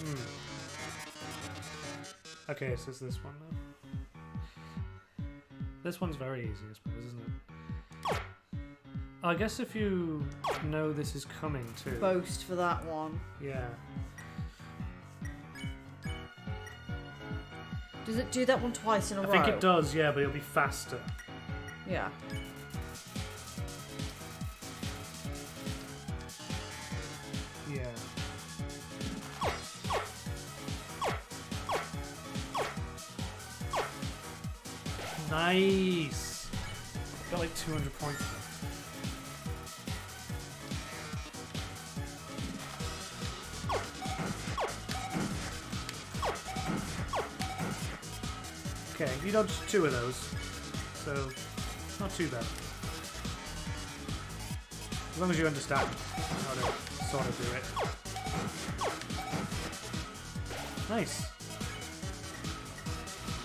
Hmm. Okay, so it's this one now. This one's very easy, I suppose, isn't it? I guess if you know this is coming too. Boast for that one. Yeah. Does it do that one twice in a I row? I think it does, yeah, but it'll be faster. Yeah. Yeah. Nice. Dodged two of those, so not too bad. As long as you understand how to sort of do it. Nice.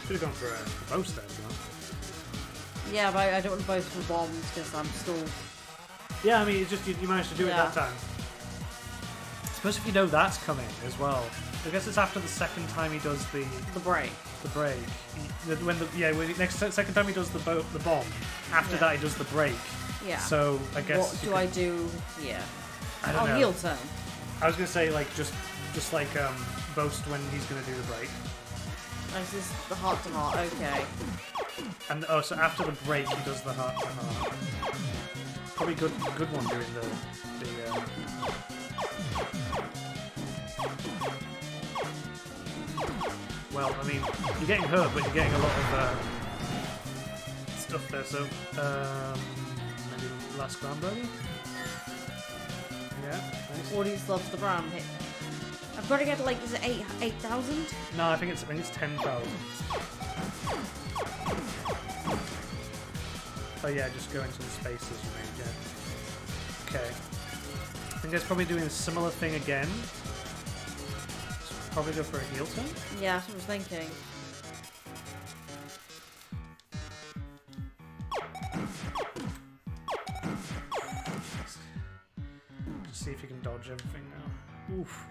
Could have gone for a boast there, as well. Yeah, but I, don't want to boast for bombs because I'm still. Yeah, I mean, it's just you, you managed to do it that time. Suppose if you know that's coming as well. I guess it's after the second time he does the The break. The break. The- When the yeah, when he, next second time he does the bo- the bomb. After Yeah. that he does the break. Yeah. So I guess what do I do? Yeah. I don't oh, know. heel turn. I was gonna say like just just like um boast when he's gonna do the break. Oh, This is the heart to heart. Okay. And oh, so after the break, he does the heart to heart. Probably good, good one doing the the. Uh... Well, I mean, you're getting hurt, but you're getting a lot of uh, stuff there. So, um, maybe last ground birdie. Yeah, nice. Audience loves the brown hit. I've got to get like is it eight eight thousand? No, I think it's I think it's ten thousand. Oh yeah, just go into the spaces you made, yeah. Okay. I think that's probably doing a similar thing again. Probably go for a heel turn. Yeah, that's what I was thinking. Just see if you can dodge everything now. Oof.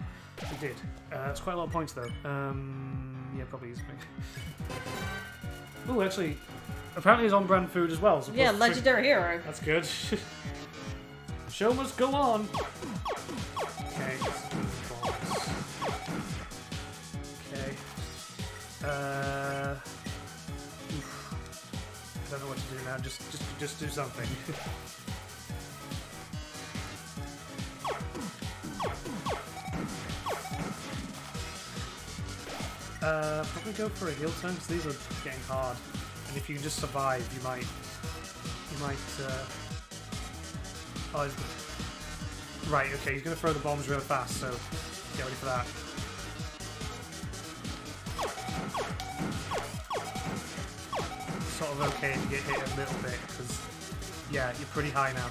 You did. Uh, that's quite a lot of points though. Um, yeah, probably easily. <laughs> Oh, actually, apparently he's on brand food as well. so Yeah, legendary hero. That's good. <laughs> Show must go on. Okay. Uh. I don't know what to do now. Just, just, just do something. <laughs> Uh, probably go for a heal turn because these are getting hard, and if you can just survive, you might, you might. Uh, oh, right. Okay, he's gonna throw the bombs real fast, so get ready for that. Sort of okay to get hit a little bit because, yeah, you're pretty high now.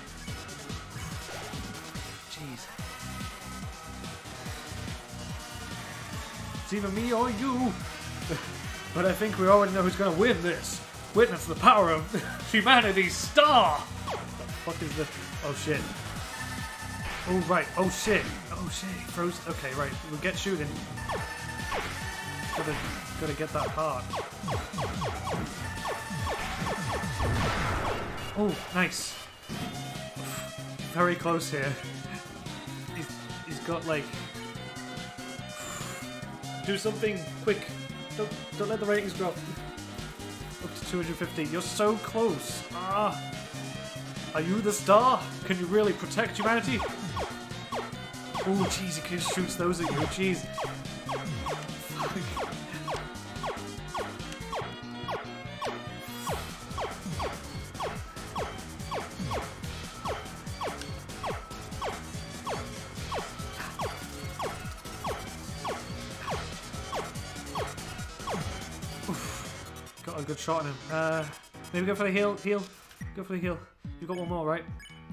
Jeez. It's either me or you. <laughs> but I think we already know who's to win this. Witness the power of <laughs> humanity's star. What the fuck is this? Oh shit. Oh right. Oh shit. Oh shit. Froze. Okay, right. We'll get shooting. Gotta, get that part. Oh, nice. Very close here. He's, he's got like do something quick. Don't don't let the ratings drop. Up to 250. You're so close. Ah. Are you the star? Can you really protect humanity? Oh, jeez, he shoots those at you. Jeez. A good shot on him. Uh, maybe go for the heel. Heel. Go for the heel. You've got one more, right?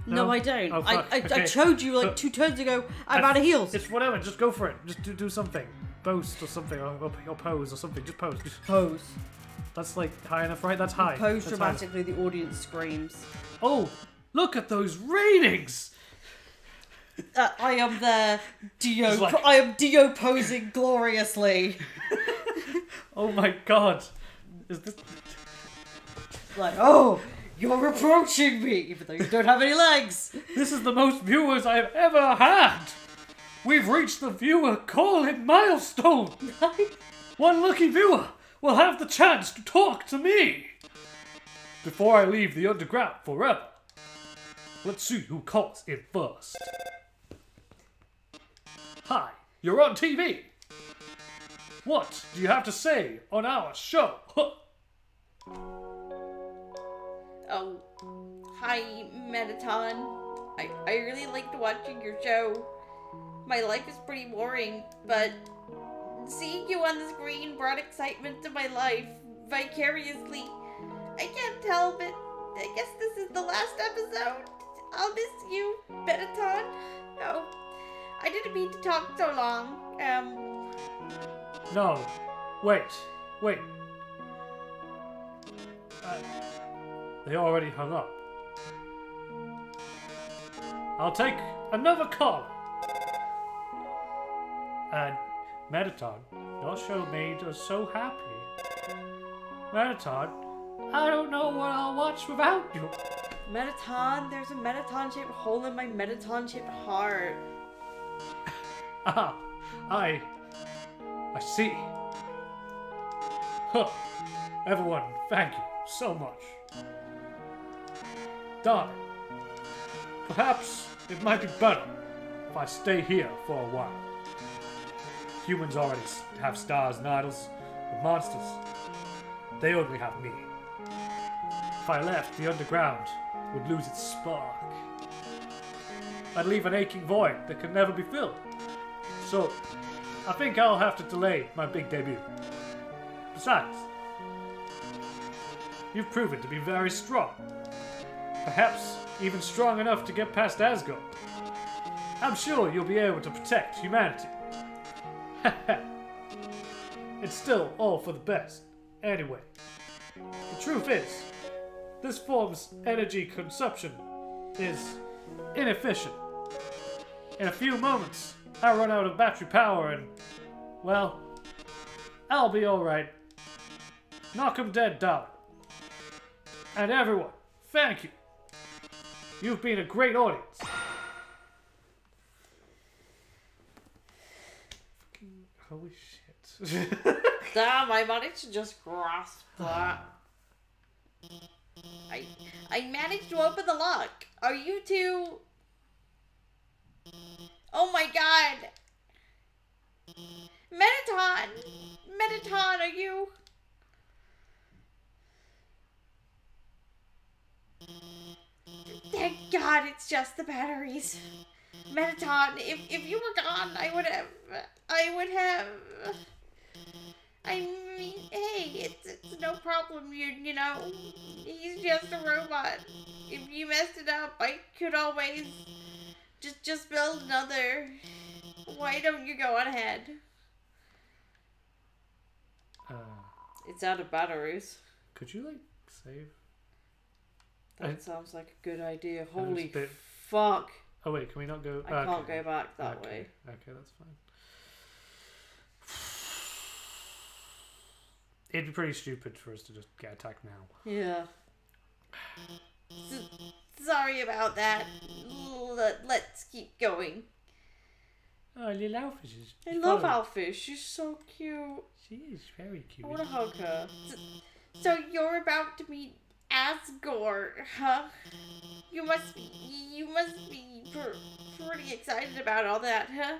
No, I don't. Oh, I. I, I Okay. showed you like So- two turns ago. I'm I- out of heals. It's whatever. Just go for it. Just do, do something. Boast or something, or, or, or pose or something. Just pose. Just pose. That's like high enough, right? That's high. Pose That's high. dramatically. The audience screams. Oh, look at those ratings. Uh, I am there. Dio. Like- I am Dio posing gloriously. <laughs> Oh my god. Is this? Like, oh, you're approaching me, even though you don't have any legs. This is the most viewers I've ever had. We've reached the viewer calling milestone. <laughs> One lucky viewer will have the chance to talk to me before I leave the underground forever. Let's see who calls in first. Hi, you're on TV. What do you have to say on our show? Oh, hi, Mettaton. I, I really liked watching your show. My life is pretty boring, but seeing you on the screen brought excitement to my life vicariously. I can't tell, but I guess this is the last episode. I'll miss you, Mettaton. Oh, I didn't mean to talk so long. Um, no, wait, wait. Uh, they already hung up. I'll take another call. And Mettaton, your show made us so happy. Mettaton, I don't know what I'll watch without you. Mettaton, there's a Mettaton shaped hole in my Mettaton shaped heart. Ah, I. I see. Huh. Everyone, thank you so much. Darling, perhaps it might be better if I stay here for a while. Humans already have stars and idols, but monsters, they only have me. If I left, the underground would lose its spark. I'd leave an aching void that can never be filled. So, I think I'll have to delay my big debut. Besides, you've proven to be very strong. Perhaps even strong enough to get past Asgore. I'm sure you'll be able to protect humanity. <laughs> it's still all for the best. Anyway, the truth is, this form's energy consumption is inefficient. In a few moments, I run out of battery power and, well, I'll be alright. Knock 'em dead, darling. And everyone, thank you. You've been a great audience. Holy shit. <laughs> Damn, I managed to just grasp that. I I managed to open the lock. Are you two? Oh my god! Mettaton! Mettaton, are you? Thank God it's just the batteries. Mettaton, if, if you were gone, I would have. I would have. I mean, hey, it's, it's no problem. You you know, he's just a robot. If you messed it up, I could always just just build another. Why don't you go on ahead? uh, It's out of batteries. could you, like, save? That I- sounds like a good idea. Holy bit- fuck. Oh, wait, can we not go? I can't go back that okay. way. Okay, that's fine. It'd be pretty stupid for us to just get attacked now. Yeah. <sighs> Sorry about that. Let, let's keep going. Oh, little Alphys is. I love Alphys. She's so cute. She is very cute. I want to hug her. So you're about to meet Asgore, huh? You must be, you must be pr- pretty excited about all that, huh?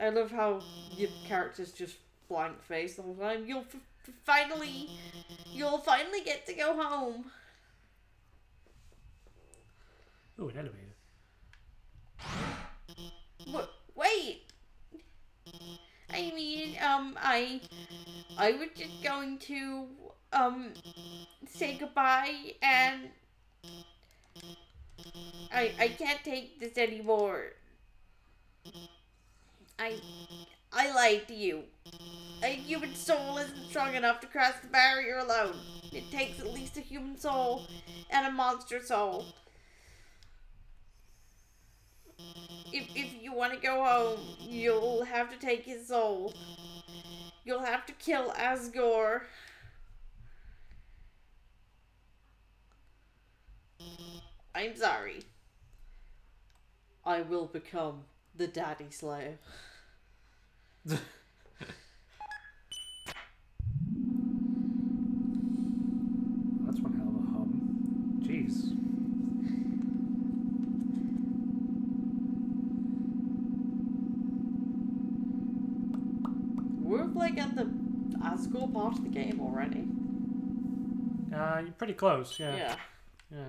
I love how your character's just blank face the whole time. You'll f- f- finally, you'll finally get to go home. Oh, an elevator. W- wait. I mean, um, I, I was just going to, um, say goodbye, and I, I can't take this anymore. I, I lied to you. A human soul isn't strong enough to cross the barrier alone. It takes at least a human soul and a monster soul. If, if you want to go home, you'll have to take his soul. You'll have to kill Asgore. I'm sorry. I will become the Daddy Slayer. <laughs> Uh, you're pretty close. Yeah. yeah. Yeah.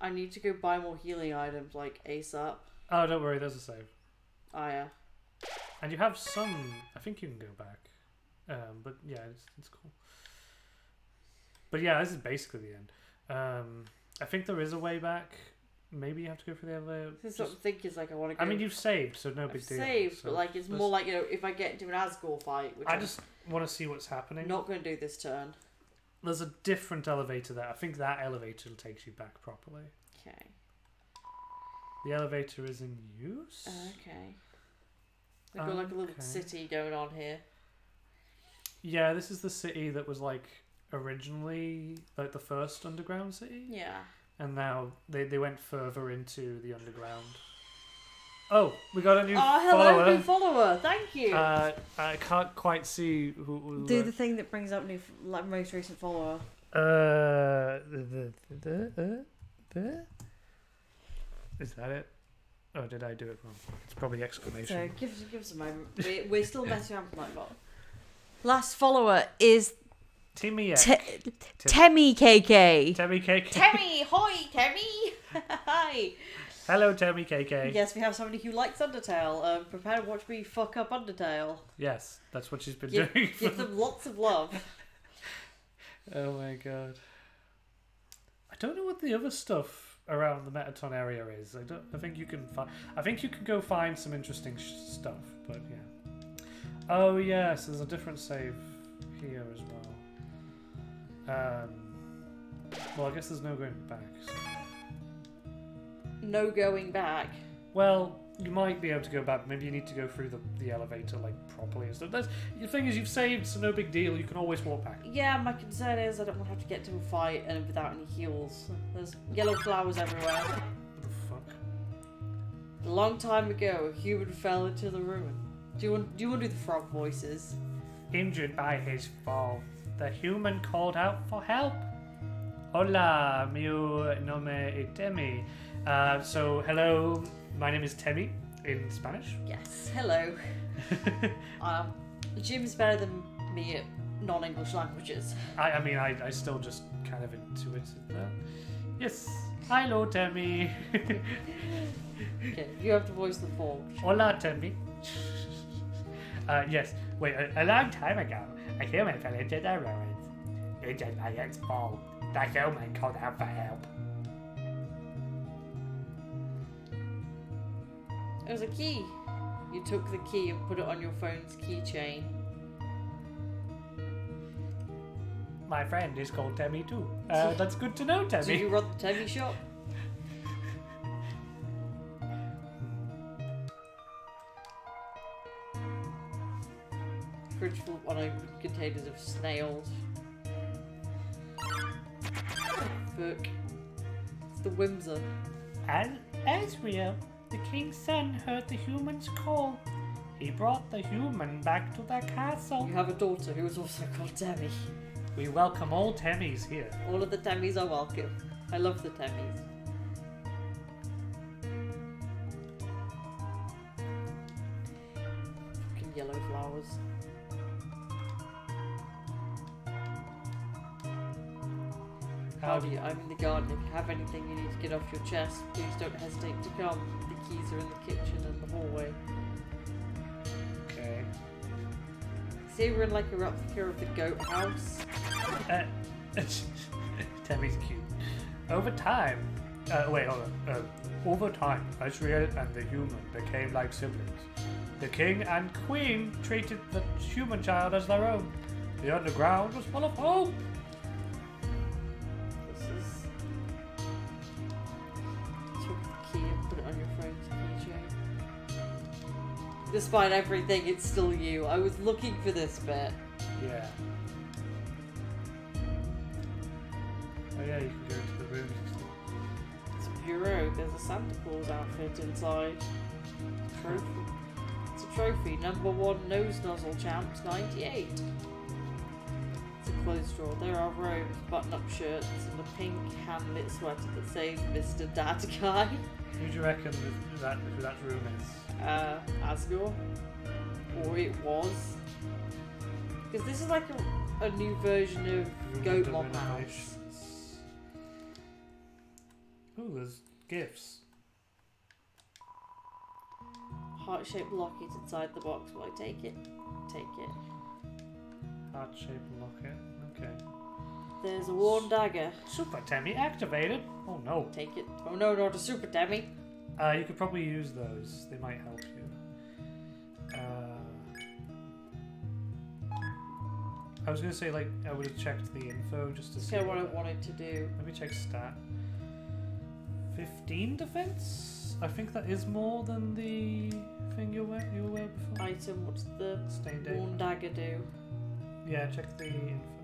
I need to go buy more healing items like ASAP. Oh, don't worry. There's a save. Oh yeah. And you have some. I think you can go back. Um, but yeah, it's, it's cool. But yeah, this is basically the end. Um, I think there is a way back. Maybe you have to go for the other. This is what Just- I'm thinking is like I want to go. I mean, you've saved, so no I've big deal. saved, So but like it's there's- more like you know if I get into an Asgore fight, which I I'm just want to see what's happening. not going to do this turn. There's a different elevator there. I think that elevator takes you back properly. Okay. The elevator is in use. Okay. We've got like a little Okay. city going on here. Yeah, this is the city that was like originally like the first underground city, Yeah. and now they they went further into the underground. Oh, we got a new Oh, hello, follower. new follower. Thank you. Uh, I can't quite see who. who do the thing that brings up new, like most recent follower. Uh, the, the, the, uh, the? Is that it? Oh, did I do it wrong? It's probably exclamation. So exclamation. give us, give us a moment. <laughs> We're, we're still messing around with Nightbot. Last follower is Timmy Te- Tim- Temmie KK. Temmy KK. Temmy, hoi, Temmy. Hi. <laughs> Hello, Temmy KK. Yes, we have somebody who likes Undertale. Um, prepare to watch me fuck up Undertale. Yes, that's what she's been Give, doing. give them lots of love. <laughs> oh my god. I don't know what the other stuff around the Mettaton area is. I don't. I think you can find. I think you can go find some interesting sh- stuff. But yeah. Oh yes, there's a different save here as well. Um. Well, I guess there's no going back. so- No going back. Well, you might be able to go back. Maybe you need to go through the, the elevator like properly and stuff. That's, the thing is, you've saved, so no big deal. You can always walk back. Yeah, my concern is I don't want to have to get to a fight and without any heals. There's yellow flowers everywhere. What the fuck? A long time ago, a human fell into the ruin. Do you want? Do you want to do the frog voices? Injured by his fall, the human called out for help. Hola, mi nome es Temi. Uh, so, hello, my name is Temi in Spanish. <laughs> Yes. Hello. Um, <laughs> Jim's better than me at non-English languages. I, I mean, I, I still just kind of intuited that. Yes, hello, Temi. <laughs> Okay, you have to voice the form. Hola, Temi. Uh, yes, wait, a, a long time ago, a human fell into the ruins. Injured by its fall, the human called out for help. It was a key. You took the key and put it on your phone's keychain. My friend is called Temi too. Uh, <laughs> that's good to know, Did Temi. you run the Temmie shop? Fridge full of unopened containers of snails. Book. It's the Windsor. And Asriel, the king's son, heard the human's call. He brought the human back to the castle. You have a daughter who is also called Temmie. We welcome all Temmies here. All of the Temmies are welcome. I love the Temmies. Fucking yellow flowers. Howdy, I'm in the garden. If you have anything you need to get off your chest, please don't hesitate to come. The keys are in the kitchen and the hallway. Okay. See, we're in like a replica of the goat house. Uh, <laughs> Temmy's cute. Over time, uh, wait, hold on. Uh, over time, Asriel and the human became like siblings. The king and queen treated the human child as their own. The underground was full of hope. Despite everything, it's still you. I was looking for this bit. Yeah. Oh yeah, you can go into the room. It's a bureau. There's a Santa Claus outfit inside. Trophy. It's a trophy. Number one nose nozzle champs 98. It's a clothes drawer. There are robes, button-up shirts, and a pink hand-knit sweater that says Mr. Dad Guy. <laughs> Who do you reckon th- that who that room is? uh, Asgore, or it was. Because this is like a, a new version of Goatmon under House. Ooh, there's gifts. Heart-shaped locket inside the box. Will I take it? Take it. Heart shaped locket. Okay. There's a worn dagger. Super Temmie activated. Oh no. Take it. Oh no, not a super Temmie. Uh, you could probably use those. They might help you. Uh, I was gonna say like I would have checked the info just to see. what I wanted to do. Let me check stat. 15 defense? I think that is more than the thing you were, you were before. Item. What's the Stained worn dagger do? Yeah, check the info.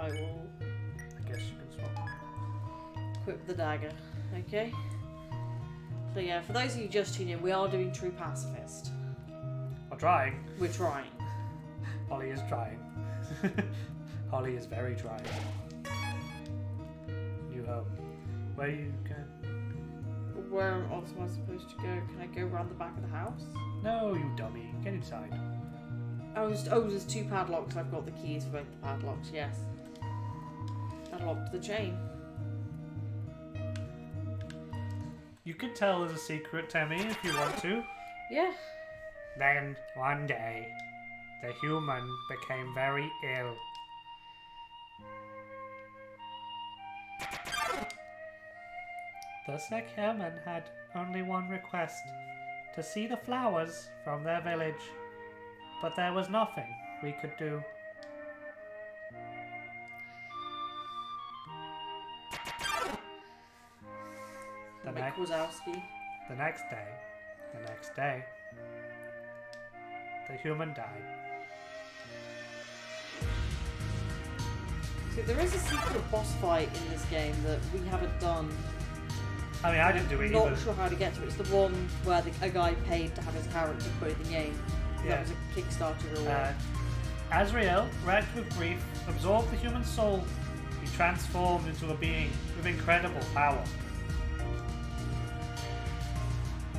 I will I guess you can swap. equip the dagger. Okay. So yeah, for those of you just tuning in, we are doing True Pacifist. We're trying. We're trying. Holly is trying. <laughs> Holly is very trying. New home. Um, where are you can. Where else am I supposed to go? Can I go around the back of the house? No, you dummy. Get inside. Oh, oh, there's two padlocks. I've got the keys for both the padlocks. Yes. Padlocked the chain. You could tell there's a secret, Temmie, if you want to. Yeah. Then, one day, the human became very ill. The sick human had only one request to see the flowers from their village. But there was nothing we could do. The, Mick next, Wazowski. the next day, the next day, the human died. See, there is a secret boss fight in this game that we haven't done. I mean, I didn't do it either. I'm Not either. sure how to get to it. It's the one where the, a guy paid to have his character in the game. Yeah. That was a Kickstarter reward. Uh, Asriel, racked with grief, absorbed the human soul. He transformed into a being with incredible power.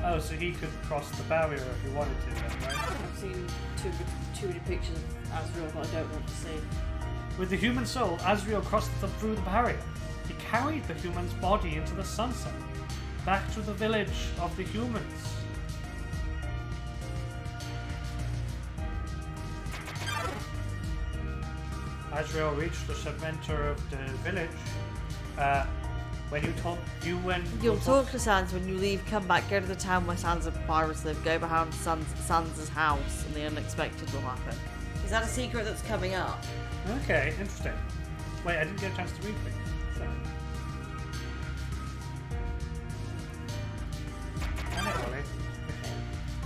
Oh, so he could cross the barrier if he wanted to, then, right? I've seen too, too many pictures of Asriel that I don't want to see. With the human soul, Asriel crossed the, through the barrier. He carried the human's body into the sunset, back to the village of the humans. Asriel reached the center of the village. Uh, when you talk, you when You'll talk to Sans when you leave, come back, go to the town where Sans and Papyrus live, go behind Sans, house, and the unexpected will happen. Is that a secret that's coming up? Okay, interesting. Wait, I didn't get a chance to read things. So.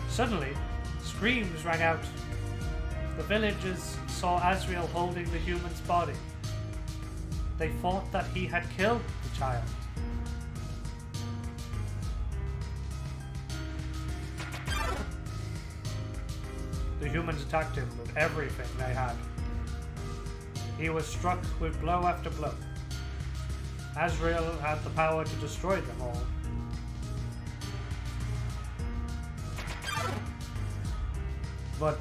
Suddenly, screams rang out. The villagers saw Asriel holding the human's body. They thought that he had killed the child. The humans attacked him with everything they had. He was struck with blow after blow. Asriel had the power to destroy them all. But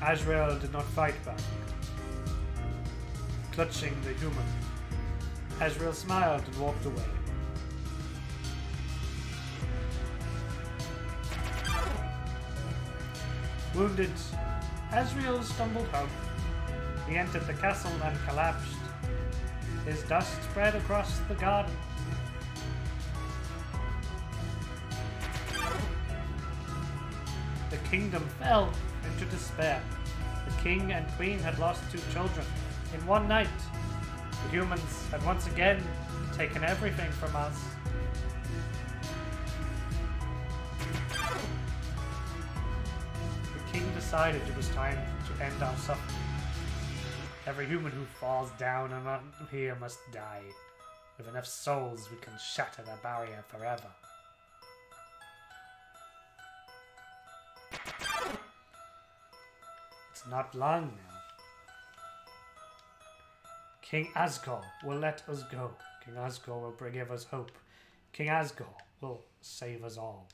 Asriel did not fight back. Clutching the human, Asriel smiled and walked away. Wounded, Asriel stumbled home. He entered the castle and collapsed. His dust spread across the garden. The kingdom fell into despair. The king and queen had lost two children in one night. The humans had once again taken everything from us. The king decided it was time to end our suffering. Every human who falls down here must die. With enough souls, we can shatter the barrier forever. It's not long. King Asgore will let us go. King Asgore will bring us hope. King Asgore will save us all.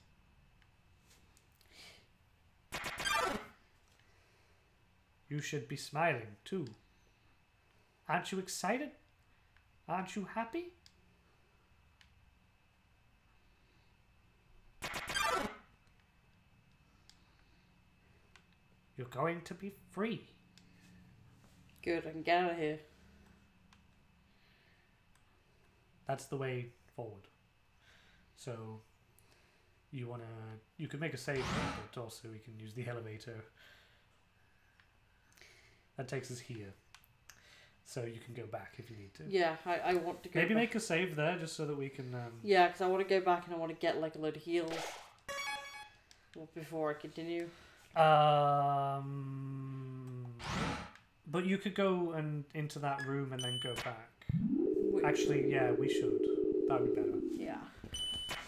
You should be smiling too. Aren't you excited? Aren't you happy? You're going to be free. Good, I can get out of here. That's the way forward. So you wanna you could make a save, but also we can use the elevator. That takes us here. So you can go back if you need to. Yeah, I, I want to go. Maybe back. make a save there just so that we can. Um, Yeah, because I want to go back and I want to get like a load of heals. Before I continue. um, but you could go and into that room and then go back. Actually, yeah, we should. That would be better. yeah.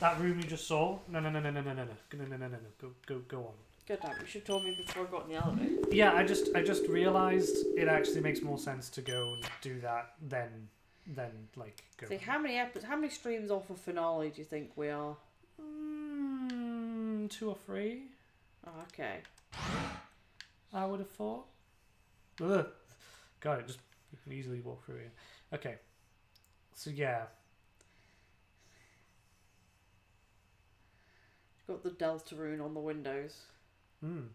That room you just saw? No, no, no, no, no, no, no, no, no, no, no, no. Go, go, go on. Good damn, you should have told me before I got in the elevator. Yeah, I just I just realized it actually makes more sense to go and do that than than like go. See, how many episodes, how many streams off of finale do you think we are? Mm, two or three, Oh, okay. I would have thought. Ugh. Got it. Just you can easily walk through it. Okay. So yeah, Got the Delta rune on the windows. mm.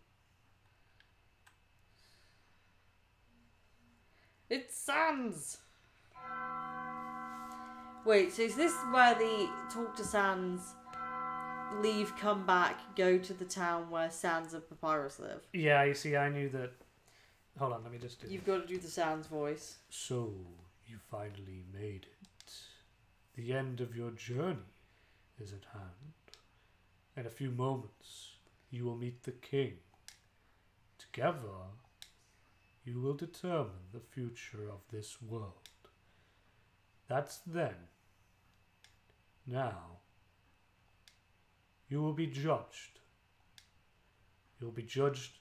It's Sans! Wait, so is this where the talk to Sans, leave, come back, go to the town where Sans and Papyrus live? yeah. You see, I knew that. Hold on, let me just do. You've got to do the Sans voice. So you finally made it. The end of your journey is at hand. In a few moments, you will meet the king. Together, you will determine the future of this world. That's then. Now, you will be judged. You'll be judged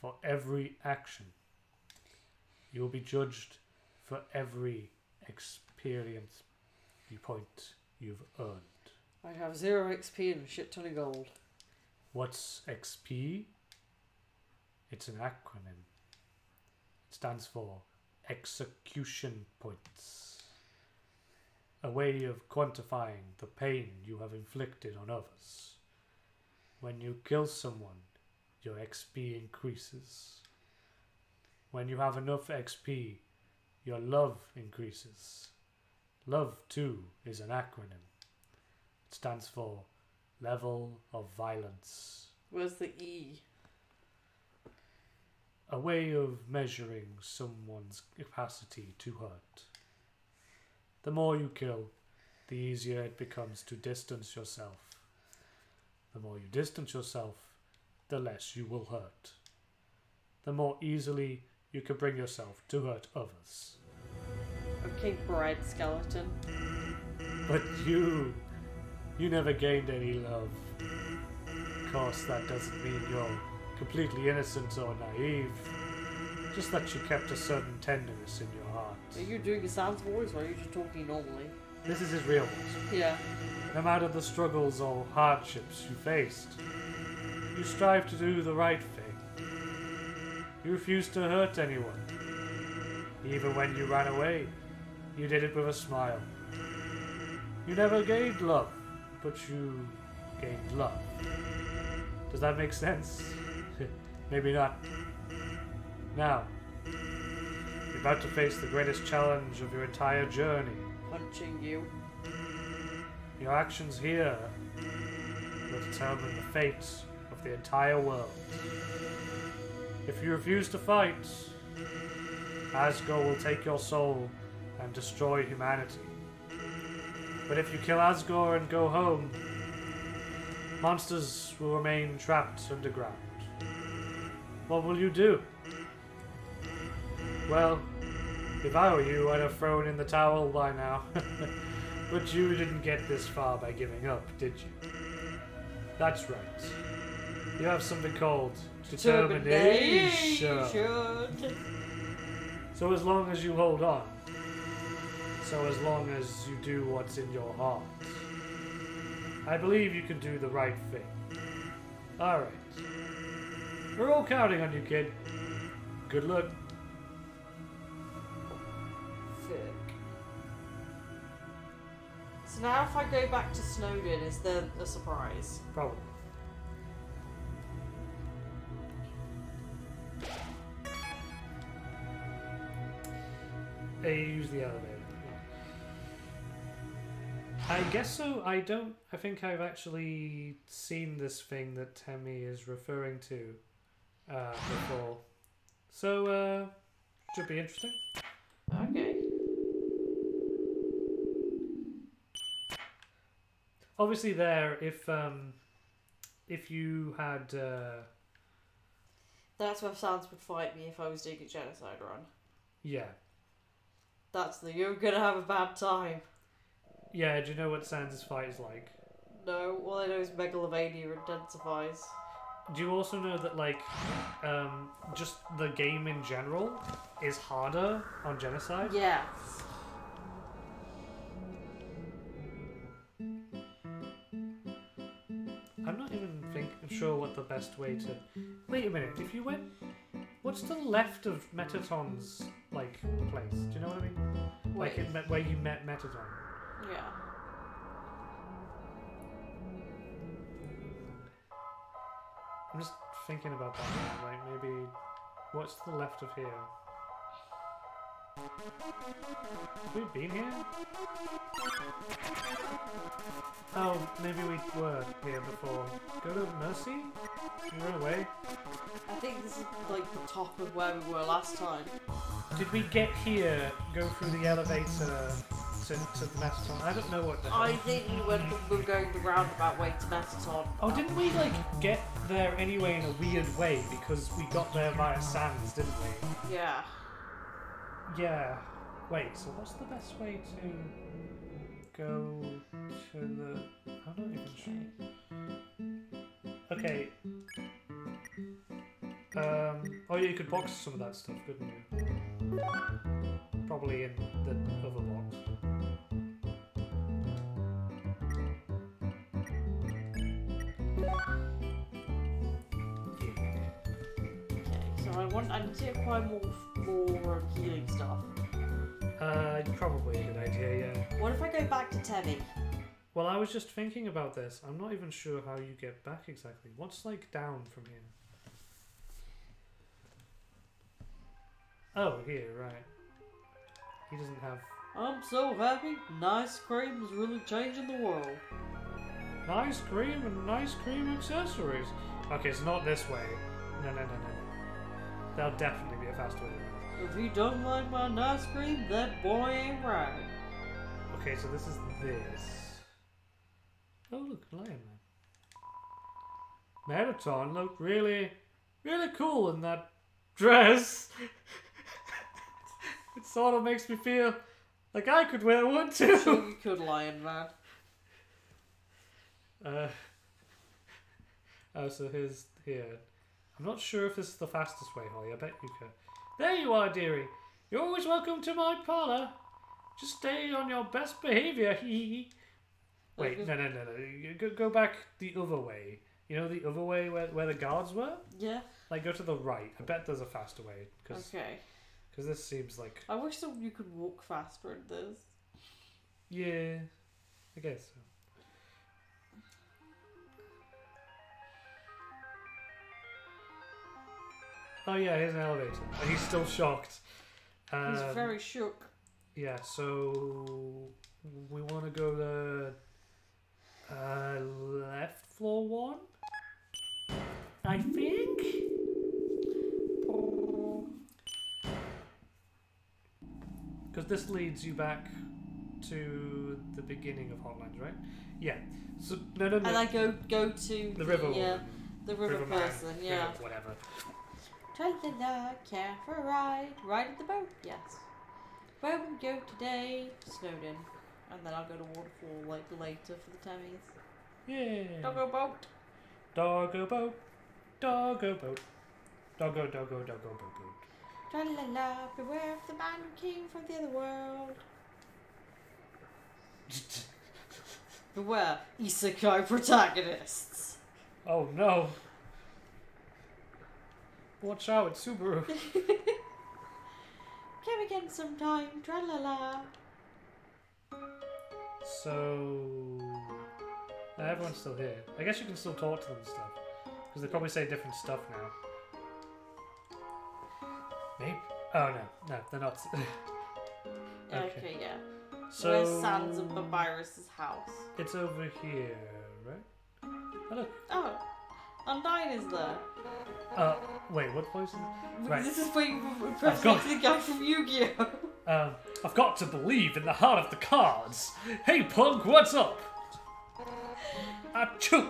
for every action. You'll be judged for every experience point you've earned. I have zero XP and a shit ton of gold. What's XP? It's an acronym. It stands for Execution Points. A way of quantifying the pain you have inflicted on others. When you kill someone, your XP increases. When you have enough XP, your love increases. Love, too, is an acronym. It stands for Level of Violence. Where's the E? a way of measuring someone's capacity to hurt. The more you kill, the easier it becomes to distance yourself. The more you distance yourself, the less you will hurt. The more easily you can bring yourself to hurt others. Okay, bread skeleton. But you, you never gained any love. Of course, that doesn't mean you're completely innocent or naive. Just that you kept a certain tenderness in your heart. Are you doing a Sans voice or are you just talking normally? This is his real voice. Yeah. No matter the struggles or hardships you faced, you strive to do the right thing. You refuse to hurt anyone. Even when you ran away, you did it with a smile. You never gained love, but you gained love. Does that make sense? <laughs> Maybe not. Now, you're about to face the greatest challenge of your entire journey. Punching you. Your actions here will determine the fate of the entire world. If you refuse to fight, Asgore will take your soul and destroy humanity. But if you kill Asgore and go home, monsters will remain trapped underground. What will you do? Well, if I were you, I'd have thrown in the towel by now. <laughs> but you didn't get this far by giving up, did you? That's right. You have something called determination. Termination. So as long as you hold on, So as long as you do what's in your heart, I believe you can do the right thing. Alright. We're all counting on you, kid. Good luck. So now if I go back to Snowdin, is there a surprise? Probably. They use the elevator. I guess so. I don't. I think I've actually seen this thing that Temmie is referring to uh, before. So, uh, should be interesting. Okay. Obviously, there if um, if you had uh, That's where Sans would fight me if I was doing a genocide run. yeah That's the you're gonna have a bad time. Yeah. Do you know what Sans' fight is like? No, all I know is Megalovania intensifies. Do you also know that like um, just the game in general is harder on genocide? Yeah. I'm not even think sure what the best way to. Wait a minute. If you went, what's to the left of Mettaton's like place? Do you know what I mean? Like Wait. it met, where you met Mettaton. Yeah. I'm just thinking about that. Now. Like maybe what's to the left of here? Have we been here? Oh, maybe we were here before. Go to Mercy? Run away? I think this is like the top of where we were last time. Did we get here, go through the elevator to the Mettaton? I don't know what the. I think we went were going the roundabout way to Mettaton. Oh, didn't we like get there anyway in a weird way because we got there via Sans, didn't we? Yeah. Yeah. Wait, so what's the best way to go to the. I'm not even sure. Okay. Um. Oh, yeah, you could box some of that stuff, couldn't you? Probably in the other box. I want I need to acquire more more healing stuff. Uh, probably a good idea, yeah. What if I go back to Temmie? Well, I was just thinking about this. I'm not even sure how you get back exactly. What's like down from here? Oh, here, right. He doesn't have I'm so happy. Nice cream is really changing the world. nice cream and nice cream accessories. Okay, it's not this way. No, no, no, no, There'll definitely be a faster way. If you don't like my nice cream, that boy ain't right. Okay, so this is this. Oh, look, Lion Man. Mettaton looked really, really cool in that dress. <laughs> it sort of makes me feel like I could wear one <laughs> Sure too. you could, Lion Man. Uh, oh, so here's here. I'm not sure if this is the fastest way, Holly. I bet you can. There you are, dearie. You're always welcome to my parlor. Just stay on your best behavior. <laughs> Hee hee. Wait, mm-hmm. no, no, no, no. Go, go back the other way. You know the other way where, where the guards were? Yeah. Like, go to the right. I bet there's a faster way. Because Okay. Because this seems like. I wish that you could walk faster in this. Yeah. I guess so. Oh, yeah, here's an elevator. And he's still shocked. He's Um, very shook. Yeah, so. We want to go to. Uh, left floor one? I think? Because this leads you back to the beginning of Hotland, right? Yeah. So no, no, no. And I go go to the river. yeah, woman. the river, River man. person. Yeah. River whatever. Tra-la-la, care for a ride, ride at the boat, yes. Where we go today? Snowdin. And then I'll go to Waterfall like later for the Temmies. Yeah. Doggo boat. Doggo boat. Doggo boat. Doggo, doggo, doggo, boat, boat. Tra-la-la, beware of the man who came from the other world. <laughs> Beware, isekai protagonists. oh no. Watch out, it's Subaru. <laughs> Come again sometime, tralala. So. uh, everyone's still here. I guess you can still talk to them and stuff. Because they probably say different stuff now. Maybe. Oh no, no, they're not. <laughs> Okay, Okay. yeah. so. Where's Sans and Papyrus's house? It's over here, right? Oh, look. Oh, Undyne is there. Uh, wait, what voice is it? Right. This is for I've got- the guy from Yu-Gi-Oh! <laughs> Um, I've got to believe in the heart of the cards. Hey, punk, what's up? Achoo!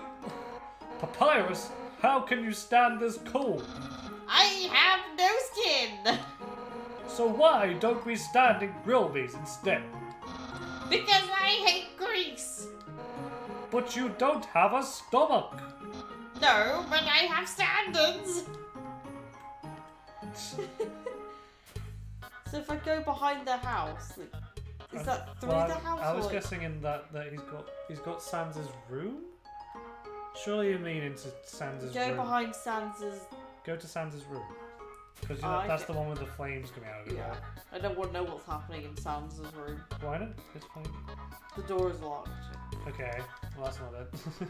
Papyrus, how can you stand this cold? I have no skin! So why don't we stand in Grilby's instead? Because I hate grease! But you don't have a stomach. No, but I have standards! <laughs> so if I go behind the house, like, is that through Well, the house? I was or- guessing in that that he's got he's got Sans's room. Surely you mean into Sans's Go room. Go behind Sans's. Go to Sans's room. Because Oh, uh, that's okay. the one with the flames coming out of it. Yeah. right? I don't want to know what's happening in Sans's room. Why not? It's fine. The door is locked. Okay, well that's not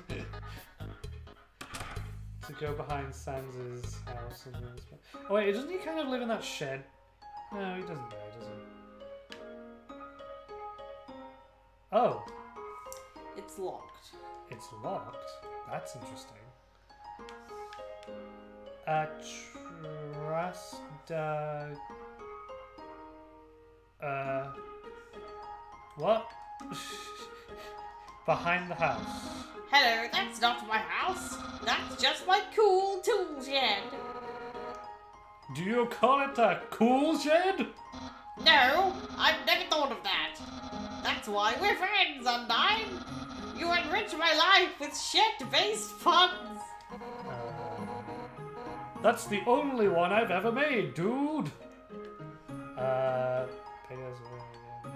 it. <laughs> to go behind Sans's house and then. sp- Oh wait, doesn't he kind of live in that shed? No, he doesn't. There, does he? Oh, It's locked. it's locked. That's interesting. Uh, trust. Uh, uh, what? <laughs> Behind the house. Hello, that's not my house. That's just my cool tool shed. Do you call it a cool shed? No, I've never thought of that. That's why we're friends, Undyne. You enrich my life with shit-based puns. Uh, that's the only one I've ever made, dude. Uh, pay us again.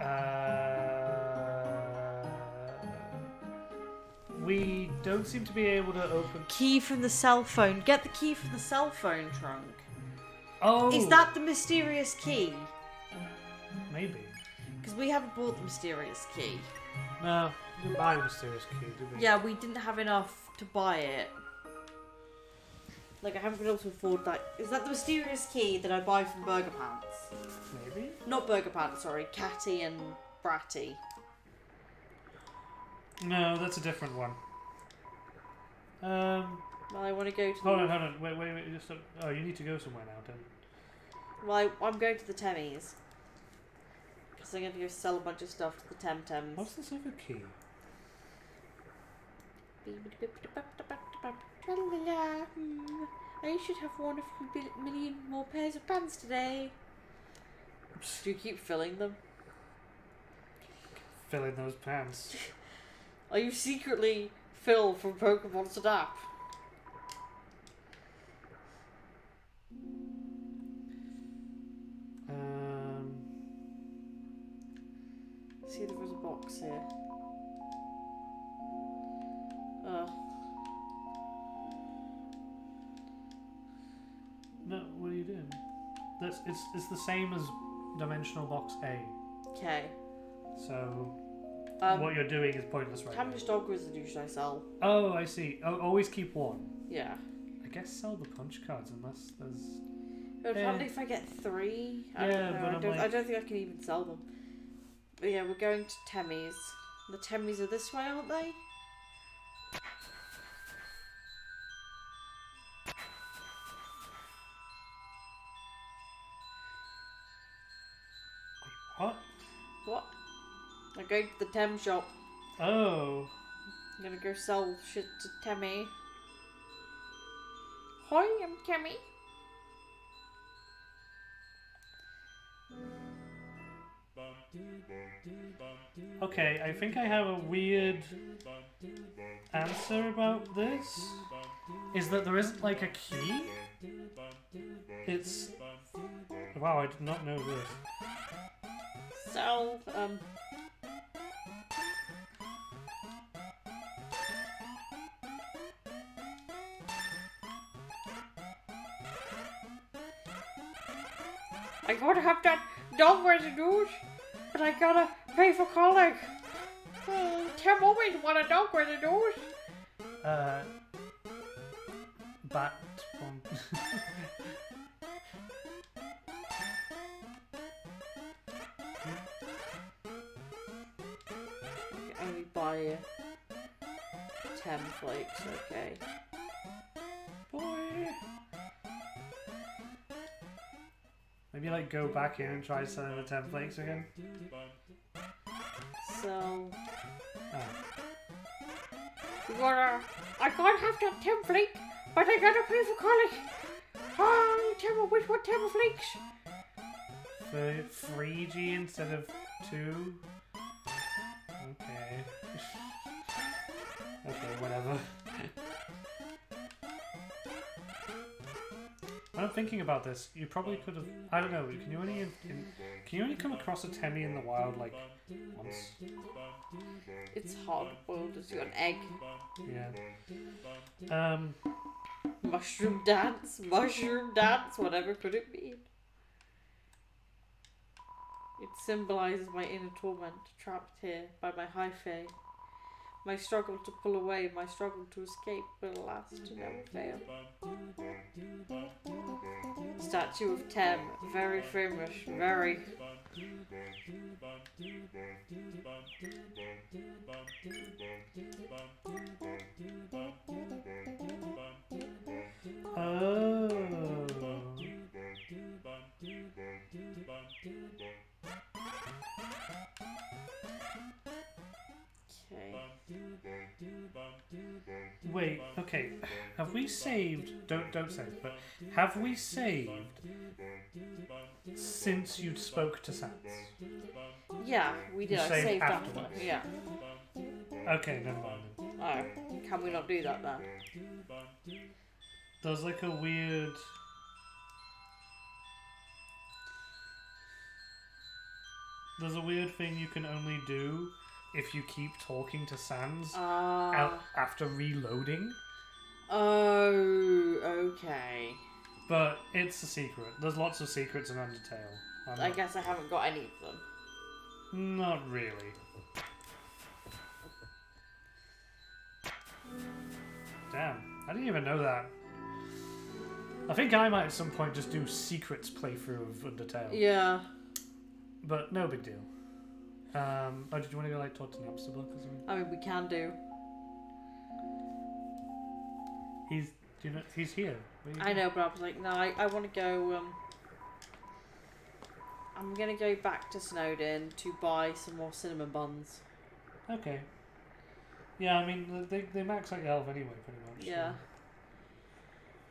Uh, don't seem to be able to open. Key from the cell phone. Get the key from the cell phone trunk. Oh, Is that the mysterious key? maybe? Because we haven't bought the mysterious key. No, we didn't buy a mysterious key, did we? Yeah, we didn't have enough to buy it. Like, I haven't been able to afford that. Is that the mysterious key that I buy from Burger Pants? Maybe. Not Burger Pants, sorry. Catty and Bratty. No, that's a different one. Um, Well, I want to go to the. hold on, hold on. Wait, wait, wait. Just, uh, oh, you need to go somewhere now, then. Well, I, I'm going to the Temmies. Because I'm going to go sell a bunch of stuff to the Tem Tems. What's this other key? I should have worn a few million more pairs of pants today. Do you keep filling them? Fill in those pants. Are you secretly Phil from Pokemon Snap? Um, See, there was a box here. Oh, no, what are you doing? That's it's it's the same as dimensional box A. okay. So Um, what you're doing is pointless right how now. much dog residue should I sell? Oh, I see. Oh, always keep one. Yeah. I guess sell the punch cards unless there's. But Yeah. if I get three. I Yeah, don't know. but I don't, I don't think I can even sell them. But yeah, we're going to Temmie's. The Temmies are this way, aren't they? Going to the Tem shop. Oh. I'm gonna go sell shit to Temmie. Hi, I'm Temmie. Okay, I think I have a weird answer about this. Is that there isn't like a key? It's. Wow, I did not know this. So, um. I gotta have that dog residue, but I gotta pay for college. Tem always want a dog residue. Uh, bat bomb. Only buy Tem Flakes, okay. Boy. Maybe like go back in and try selling the Tem Flakes again. So, Oh. you uh, gotta. I can't have that Tem Flake, but I gotta pay for college. Oh, Tem, which one Tem Flakes? For three G instead of two. Thinking about this, you probably could have. I don't know. Can you only in, in, can you only come across a Temmie in the wild like once? It's hard boiled. It's got an egg. Yeah. Um. Mushroom dance, mushroom dance, whatever could it mean? It symbolizes my inner torment, trapped here by my hyphae. My struggle to pull away, my struggle to escape, but alas, to never fail. Statue of Tem, very famous, very. Oh. Wait. Okay. Have we saved? Don't don't save. But have we saved since you spoke to Sans? Yeah, we did. You I saved saved after. afterwards. Yeah. Okay, never mind. Oh, can we not do that then? There's like a weird. There's a weird thing you can only do if you keep talking to Sans Ah. out after reloading. Oh, okay. But it's a secret. There's lots of secrets in Undertale. I'm I not- guess I haven't got any of them. Not really. Damn, I didn't even know that. I think I might at some point just do secrets playthrough of Undertale, Yeah. but no big deal. Um, oh, did you want to go like talk to Napstablook or something? I mean, we can do. He's, do you know, he's here. I know, but I was like, no, I, I want to go. Um, I'm gonna go back to Snowdin to buy some more cinnamon buns. Okay. Yeah, I mean they they max out your health anyway, pretty much. so- Yeah.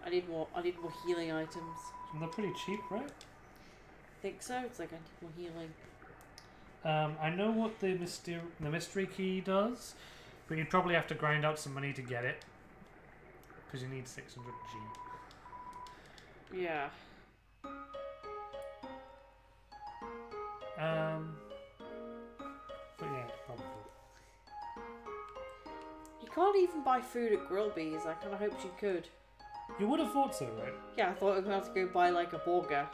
I need more. I need more healing items. And they're pretty cheap, right? I think so? It's like I need more healing. Um, I know what the mystery the mystery key does, but you'd probably have to grind out some money to get it because you need 600 G. Yeah. Um, but yeah, probably. You can't even buy food at Grillby's. I kind of hoped you could. You would have thought so, right? Yeah, I thought I was gonna have to go buy like a burger.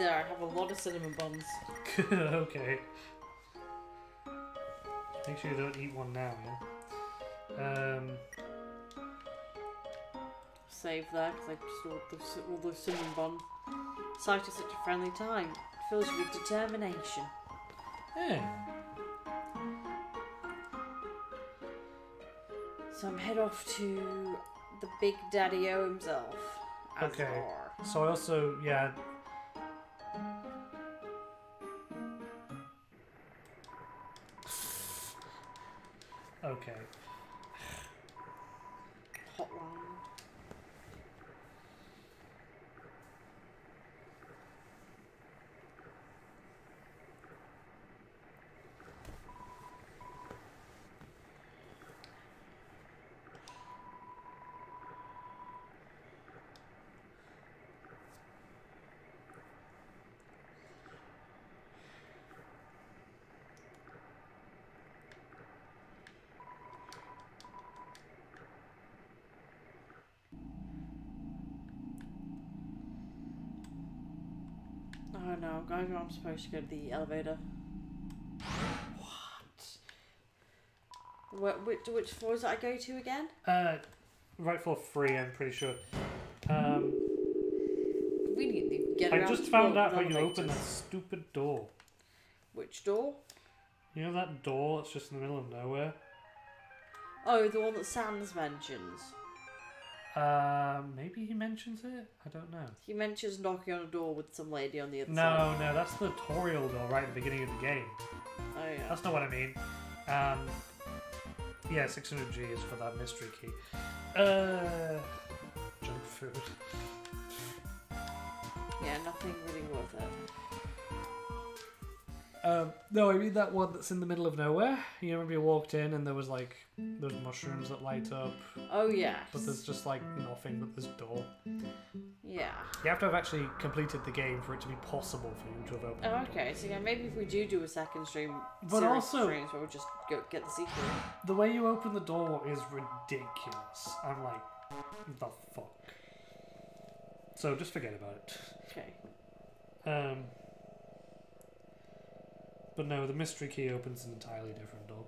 There, I have a lot of cinnamon buns. <laughs> okay. Make sure you don't eat one now, yeah. Um, Save there because I just ordered those, all those cinnamon buns. Sight is such a friendly time. It fills you with determination. yeah. So I'm head off to the Big Daddy O himself. Okay. So I also, yeah. Okay. Hotland. Oh no, I'm going. I'm supposed to go to the elevator. What? Which, which floor does I go to again? Uh, right for free, I'm pretty sure. Um, We need to get I just found out the how you open that stupid door. Which door? You know that door that's just in the middle of nowhere? Oh, the one that Sans mentions. Uh, maybe he mentions it? I don't know. He mentions knocking on a door with some lady on the other side. No, no, that's the tutorial door right at the beginning of the game. Oh yeah. That's not what I mean. Um, yeah, 600G is for that mystery key. Uh, junk food. Yeah, nothing really worth it. Um, no, I mean that one that's in the middle of nowhere. You remember you walked in and there was like those mushrooms that light up, Oh yeah. but there's just like nothing but this door. Yeah. You have to have actually completed the game for it to be possible for you to have opened. Oh, okay, so yeah, maybe if we do do a second stream, But also- streams where we just go get the sequel. The way you open the door is ridiculous. I'm like, the fuck. So just forget about it. Okay. Um, but no, the mystery key opens an entirely different door.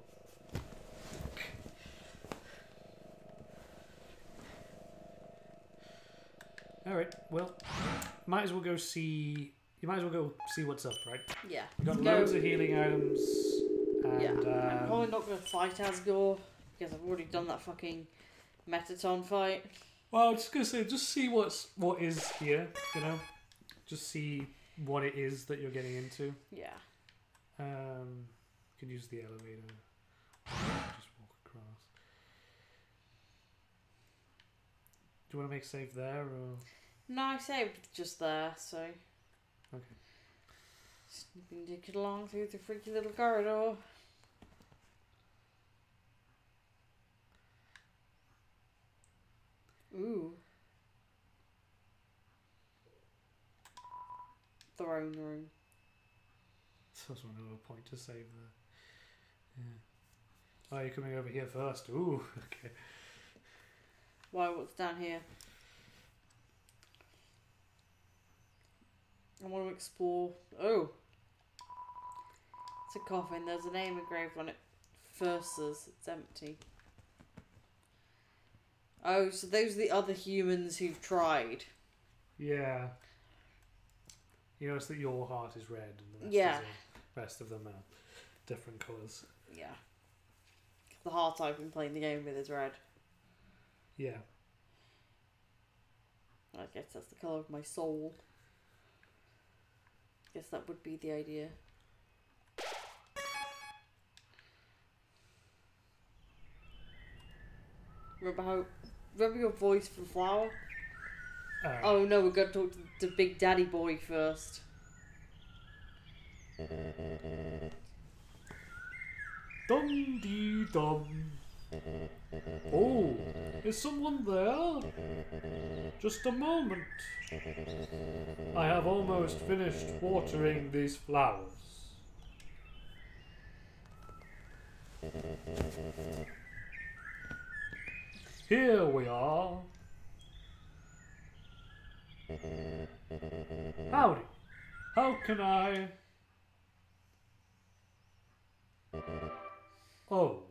All right. Well, might as well go see. You might as well go see what's up, right? Yeah. We got Go. loads of healing items. And, yeah. I'm um, probably not gonna fight Asgore because I've already done that fucking Mettaton fight. Well, I was just gonna say, just see what's what is here. You know, just see what it is that you're getting into. Yeah. Um, could use the elevator. Just walk across. Do you want to make save there or? No, I saved just there, so. Okay. Snipping dick along through the freaky little corridor. Ooh. Throne room. That's another point to save there. Yeah. Oh, you're coming over here first. Ooh, <laughs> okay. Why, what's down here? I want to explore. Oh! It's a coffin. There's a name engraved on it. Versus. It's empty. Oh, so those are the other humans who've tried. Yeah. You notice that your heart is red and the rest, Yeah. is, rest of them are different colours. Yeah. The heart I've been playing the game with is red. Yeah. I guess that's the colour of my soul. Guess that would be the idea. Remember how? Remember your voice for Flowey? Alright. Oh no, we're gonna talk to, to Big Daddy Boy first. Dum dee dum. Oh, is someone there? Just a moment. I have almost finished watering these flowers. Here we are. Howdy. How can I? Oh.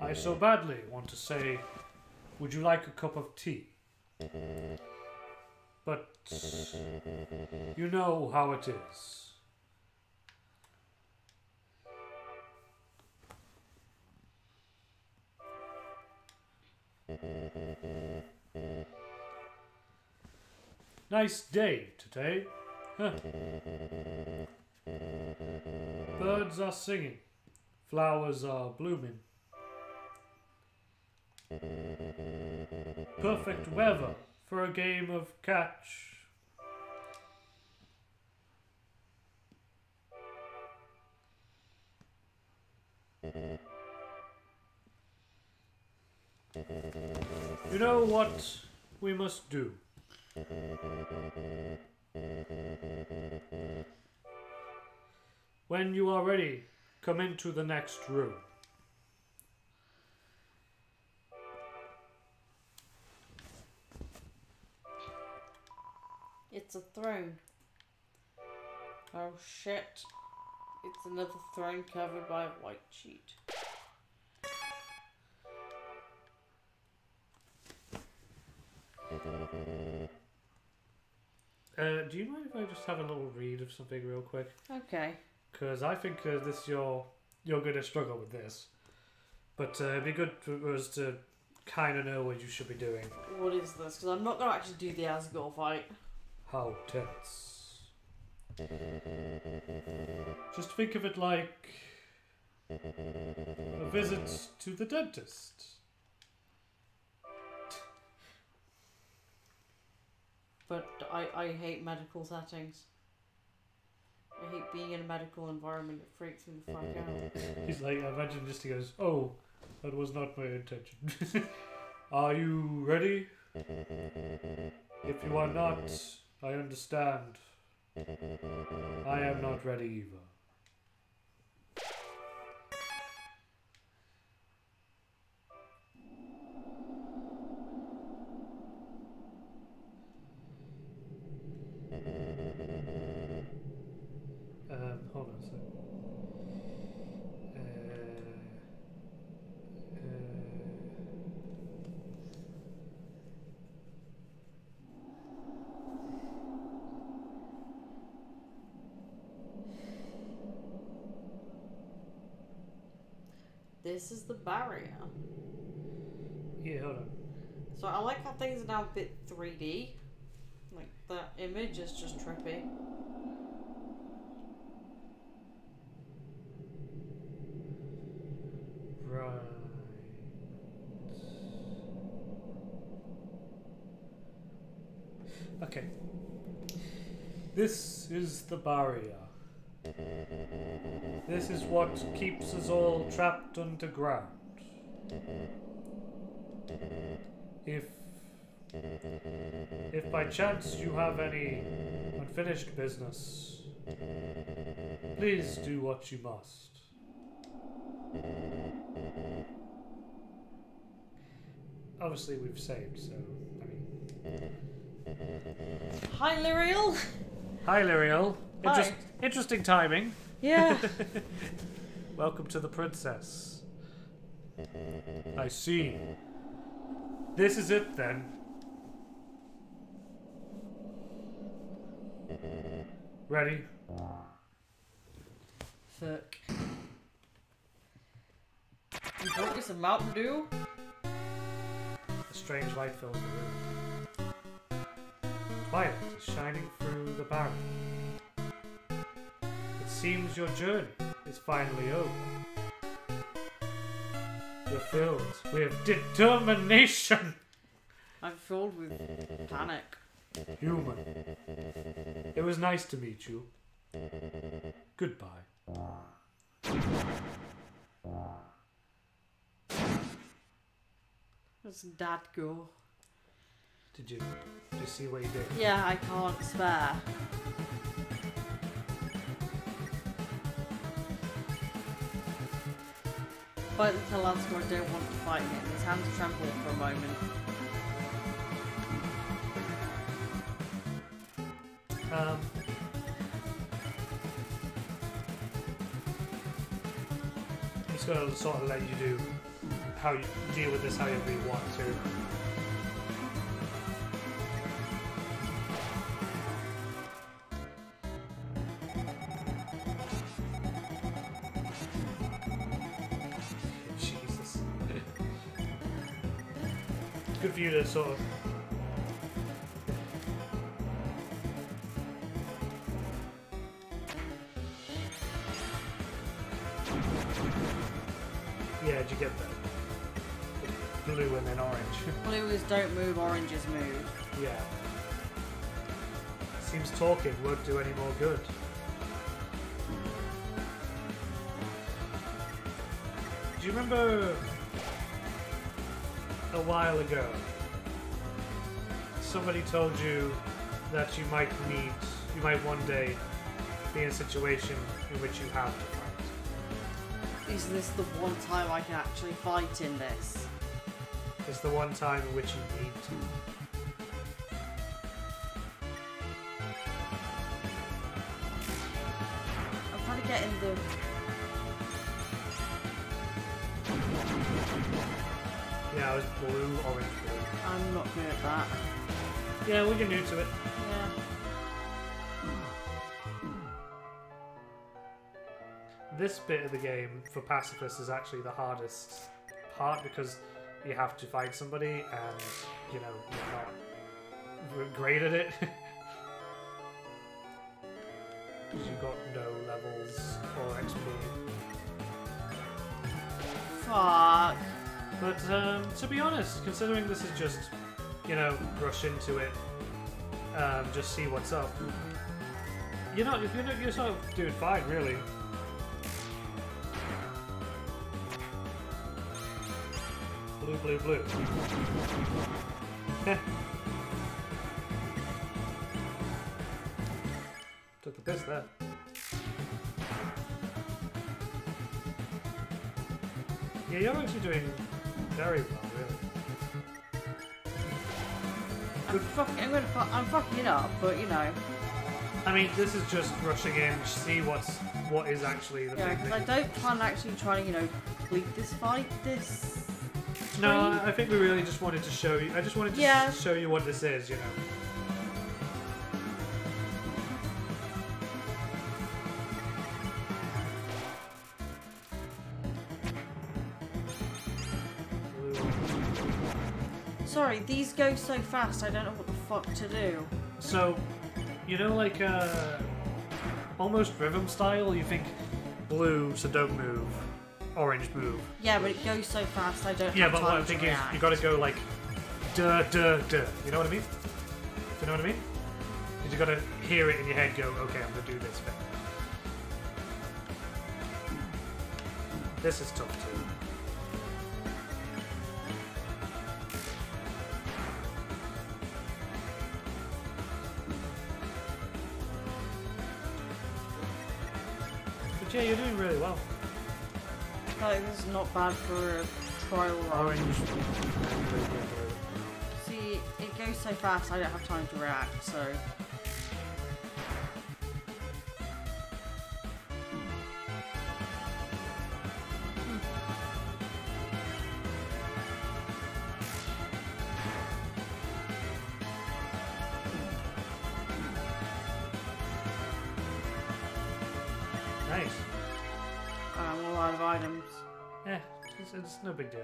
I so badly want to say, would you like a cup of tea? But you know how it is. Nice day today. Huh. Birds are singing. Flowers are blooming. Perfect weather for a game of catch. You know what we must do? When you are ready, come into the next room. It's a throne. Oh shit. It's another throne covered by a white sheet. Uh, do you mind if I just have a little read of something real quick? Okay. Because I think uh, this you're you're going to struggle with this, but uh, it'd be good for us to kind of know what you should be doing. What is this? Because I'm not going to actually do the Asgore fight. How tense. Just think of it like a visit to the dentist. But I, I hate medical settings. I hate being in a medical environment. It freaks me the fuck out. <laughs> He's like, I imagine just he goes, Oh, that was not my intention. <laughs> are you ready? If you are not, I understand. I am not ready either. This is the barrier. yeah, hold on. So I like how things are now a bit 3D. Like that image is just trippy. Right. Okay. This is the barrier. This is what keeps us all trapped underground. If if by chance you have any unfinished business, please do what you must. Obviously, we've saved, so I mean. Hi, Lyriel! Hi, Lyriel. Hi. Interest- interesting timing. Yeah. <laughs> Welcome to the princess. I see. This is it then. Ready? Fuck. You brought me some Mountain Dew? A strange light fills the room. Twilight is shining through the barrier. Seems your journey is finally over. You're filled with determination. I'm filled with panic. Human. It was nice to meet you. Goodbye. Where's Dad go? Did you, did you see what he did? Yeah, I can't spare. Fight the Talanscore don't want to fight him. His hands tremble for a moment. Um, I'm just gonna sort of let you do how you deal with this however you want to. Talking won't do any more good. Do you remember a while ago somebody told you that you might need, you might one day be in a situation in which you have to fight? Is this the one time I can actually fight in this? It's the one time in which you need to. I'm not good at that. Yeah, we'll get new to it. Yeah. This bit of the game for pacifists is actually the hardest part because you have to fight somebody and you know you're not great at it. <laughs> Because you've got no levels or XP. Fuck. But um, to be honest, considering this is just, you know, rush into it, um, just see what's up. You're not, you're, not, you're sort of doing fine, really. Blue, blue, blue. <laughs> Took the piss there. Yeah, you're actually doing very well, I'm fucking. I'm gonna. Fu- I'm fucking it up, but you know. I mean, this is just rushing in, to see what's what is actually the Yeah, because I don't plan actually trying to, you know, complete this fight. This. No. I I think we really just wanted to show you. I just wanted to Yeah. show you what this is, you know. These go so fast. I don't know what the fuck to do. So, you know, like uh, almost rhythm style. You think blue, so don't move. Orange, move. Yeah, but it goes so fast. I don't. Yeah, but what I'm thinking is you got to go like, duh, duh, duh. You know what I mean? Do you know what I mean? 'Cause you got to hear it in your head. Go, okay, I'm gonna do this bit. This is tough too. Yeah, you're doing really well. Like, this is not bad for a trial run. Orange. See, it goes so fast. I don't have time to react. So. It's, it's no big deal.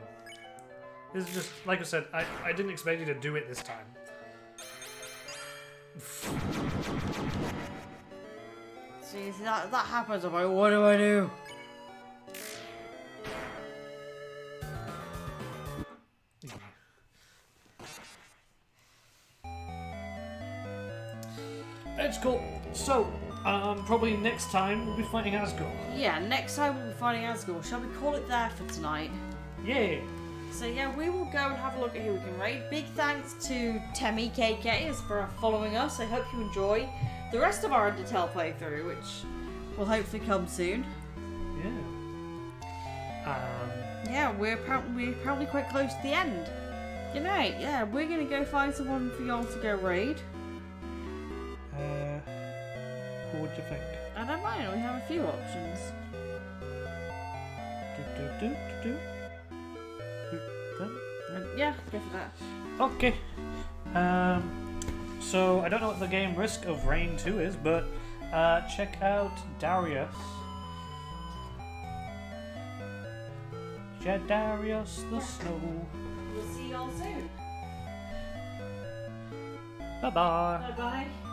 This is just, like I said, I, I didn't expect you to do it this time. See, see that that happens. I'm like, what do I do? That's cool. So, um, probably next time we'll be fighting Asgore. Yeah, next time we'll be fighting Asgore. Shall we call it there for tonight? Yeah. So yeah, we will go and have a look at who we can raid. Big thanks to Temmie KK for following us. I hope you enjoy the rest of our Undertale playthrough, which will hopefully come soon. Yeah. Um, Yeah, we're apparently we're probably quite close to the end. Good night. Yeah, we're gonna go find someone for y'all to go raid. uh, who would you think? I don't mind. We have a few options. Do, do, do, do, do. Yeah, go for that. Okay. Um, so I don't know what the game Risk of Rain 2 is, but uh, check out Darius. Yeah, Darius the Snow. We'll see y'all soon. Bye bye. Bye bye.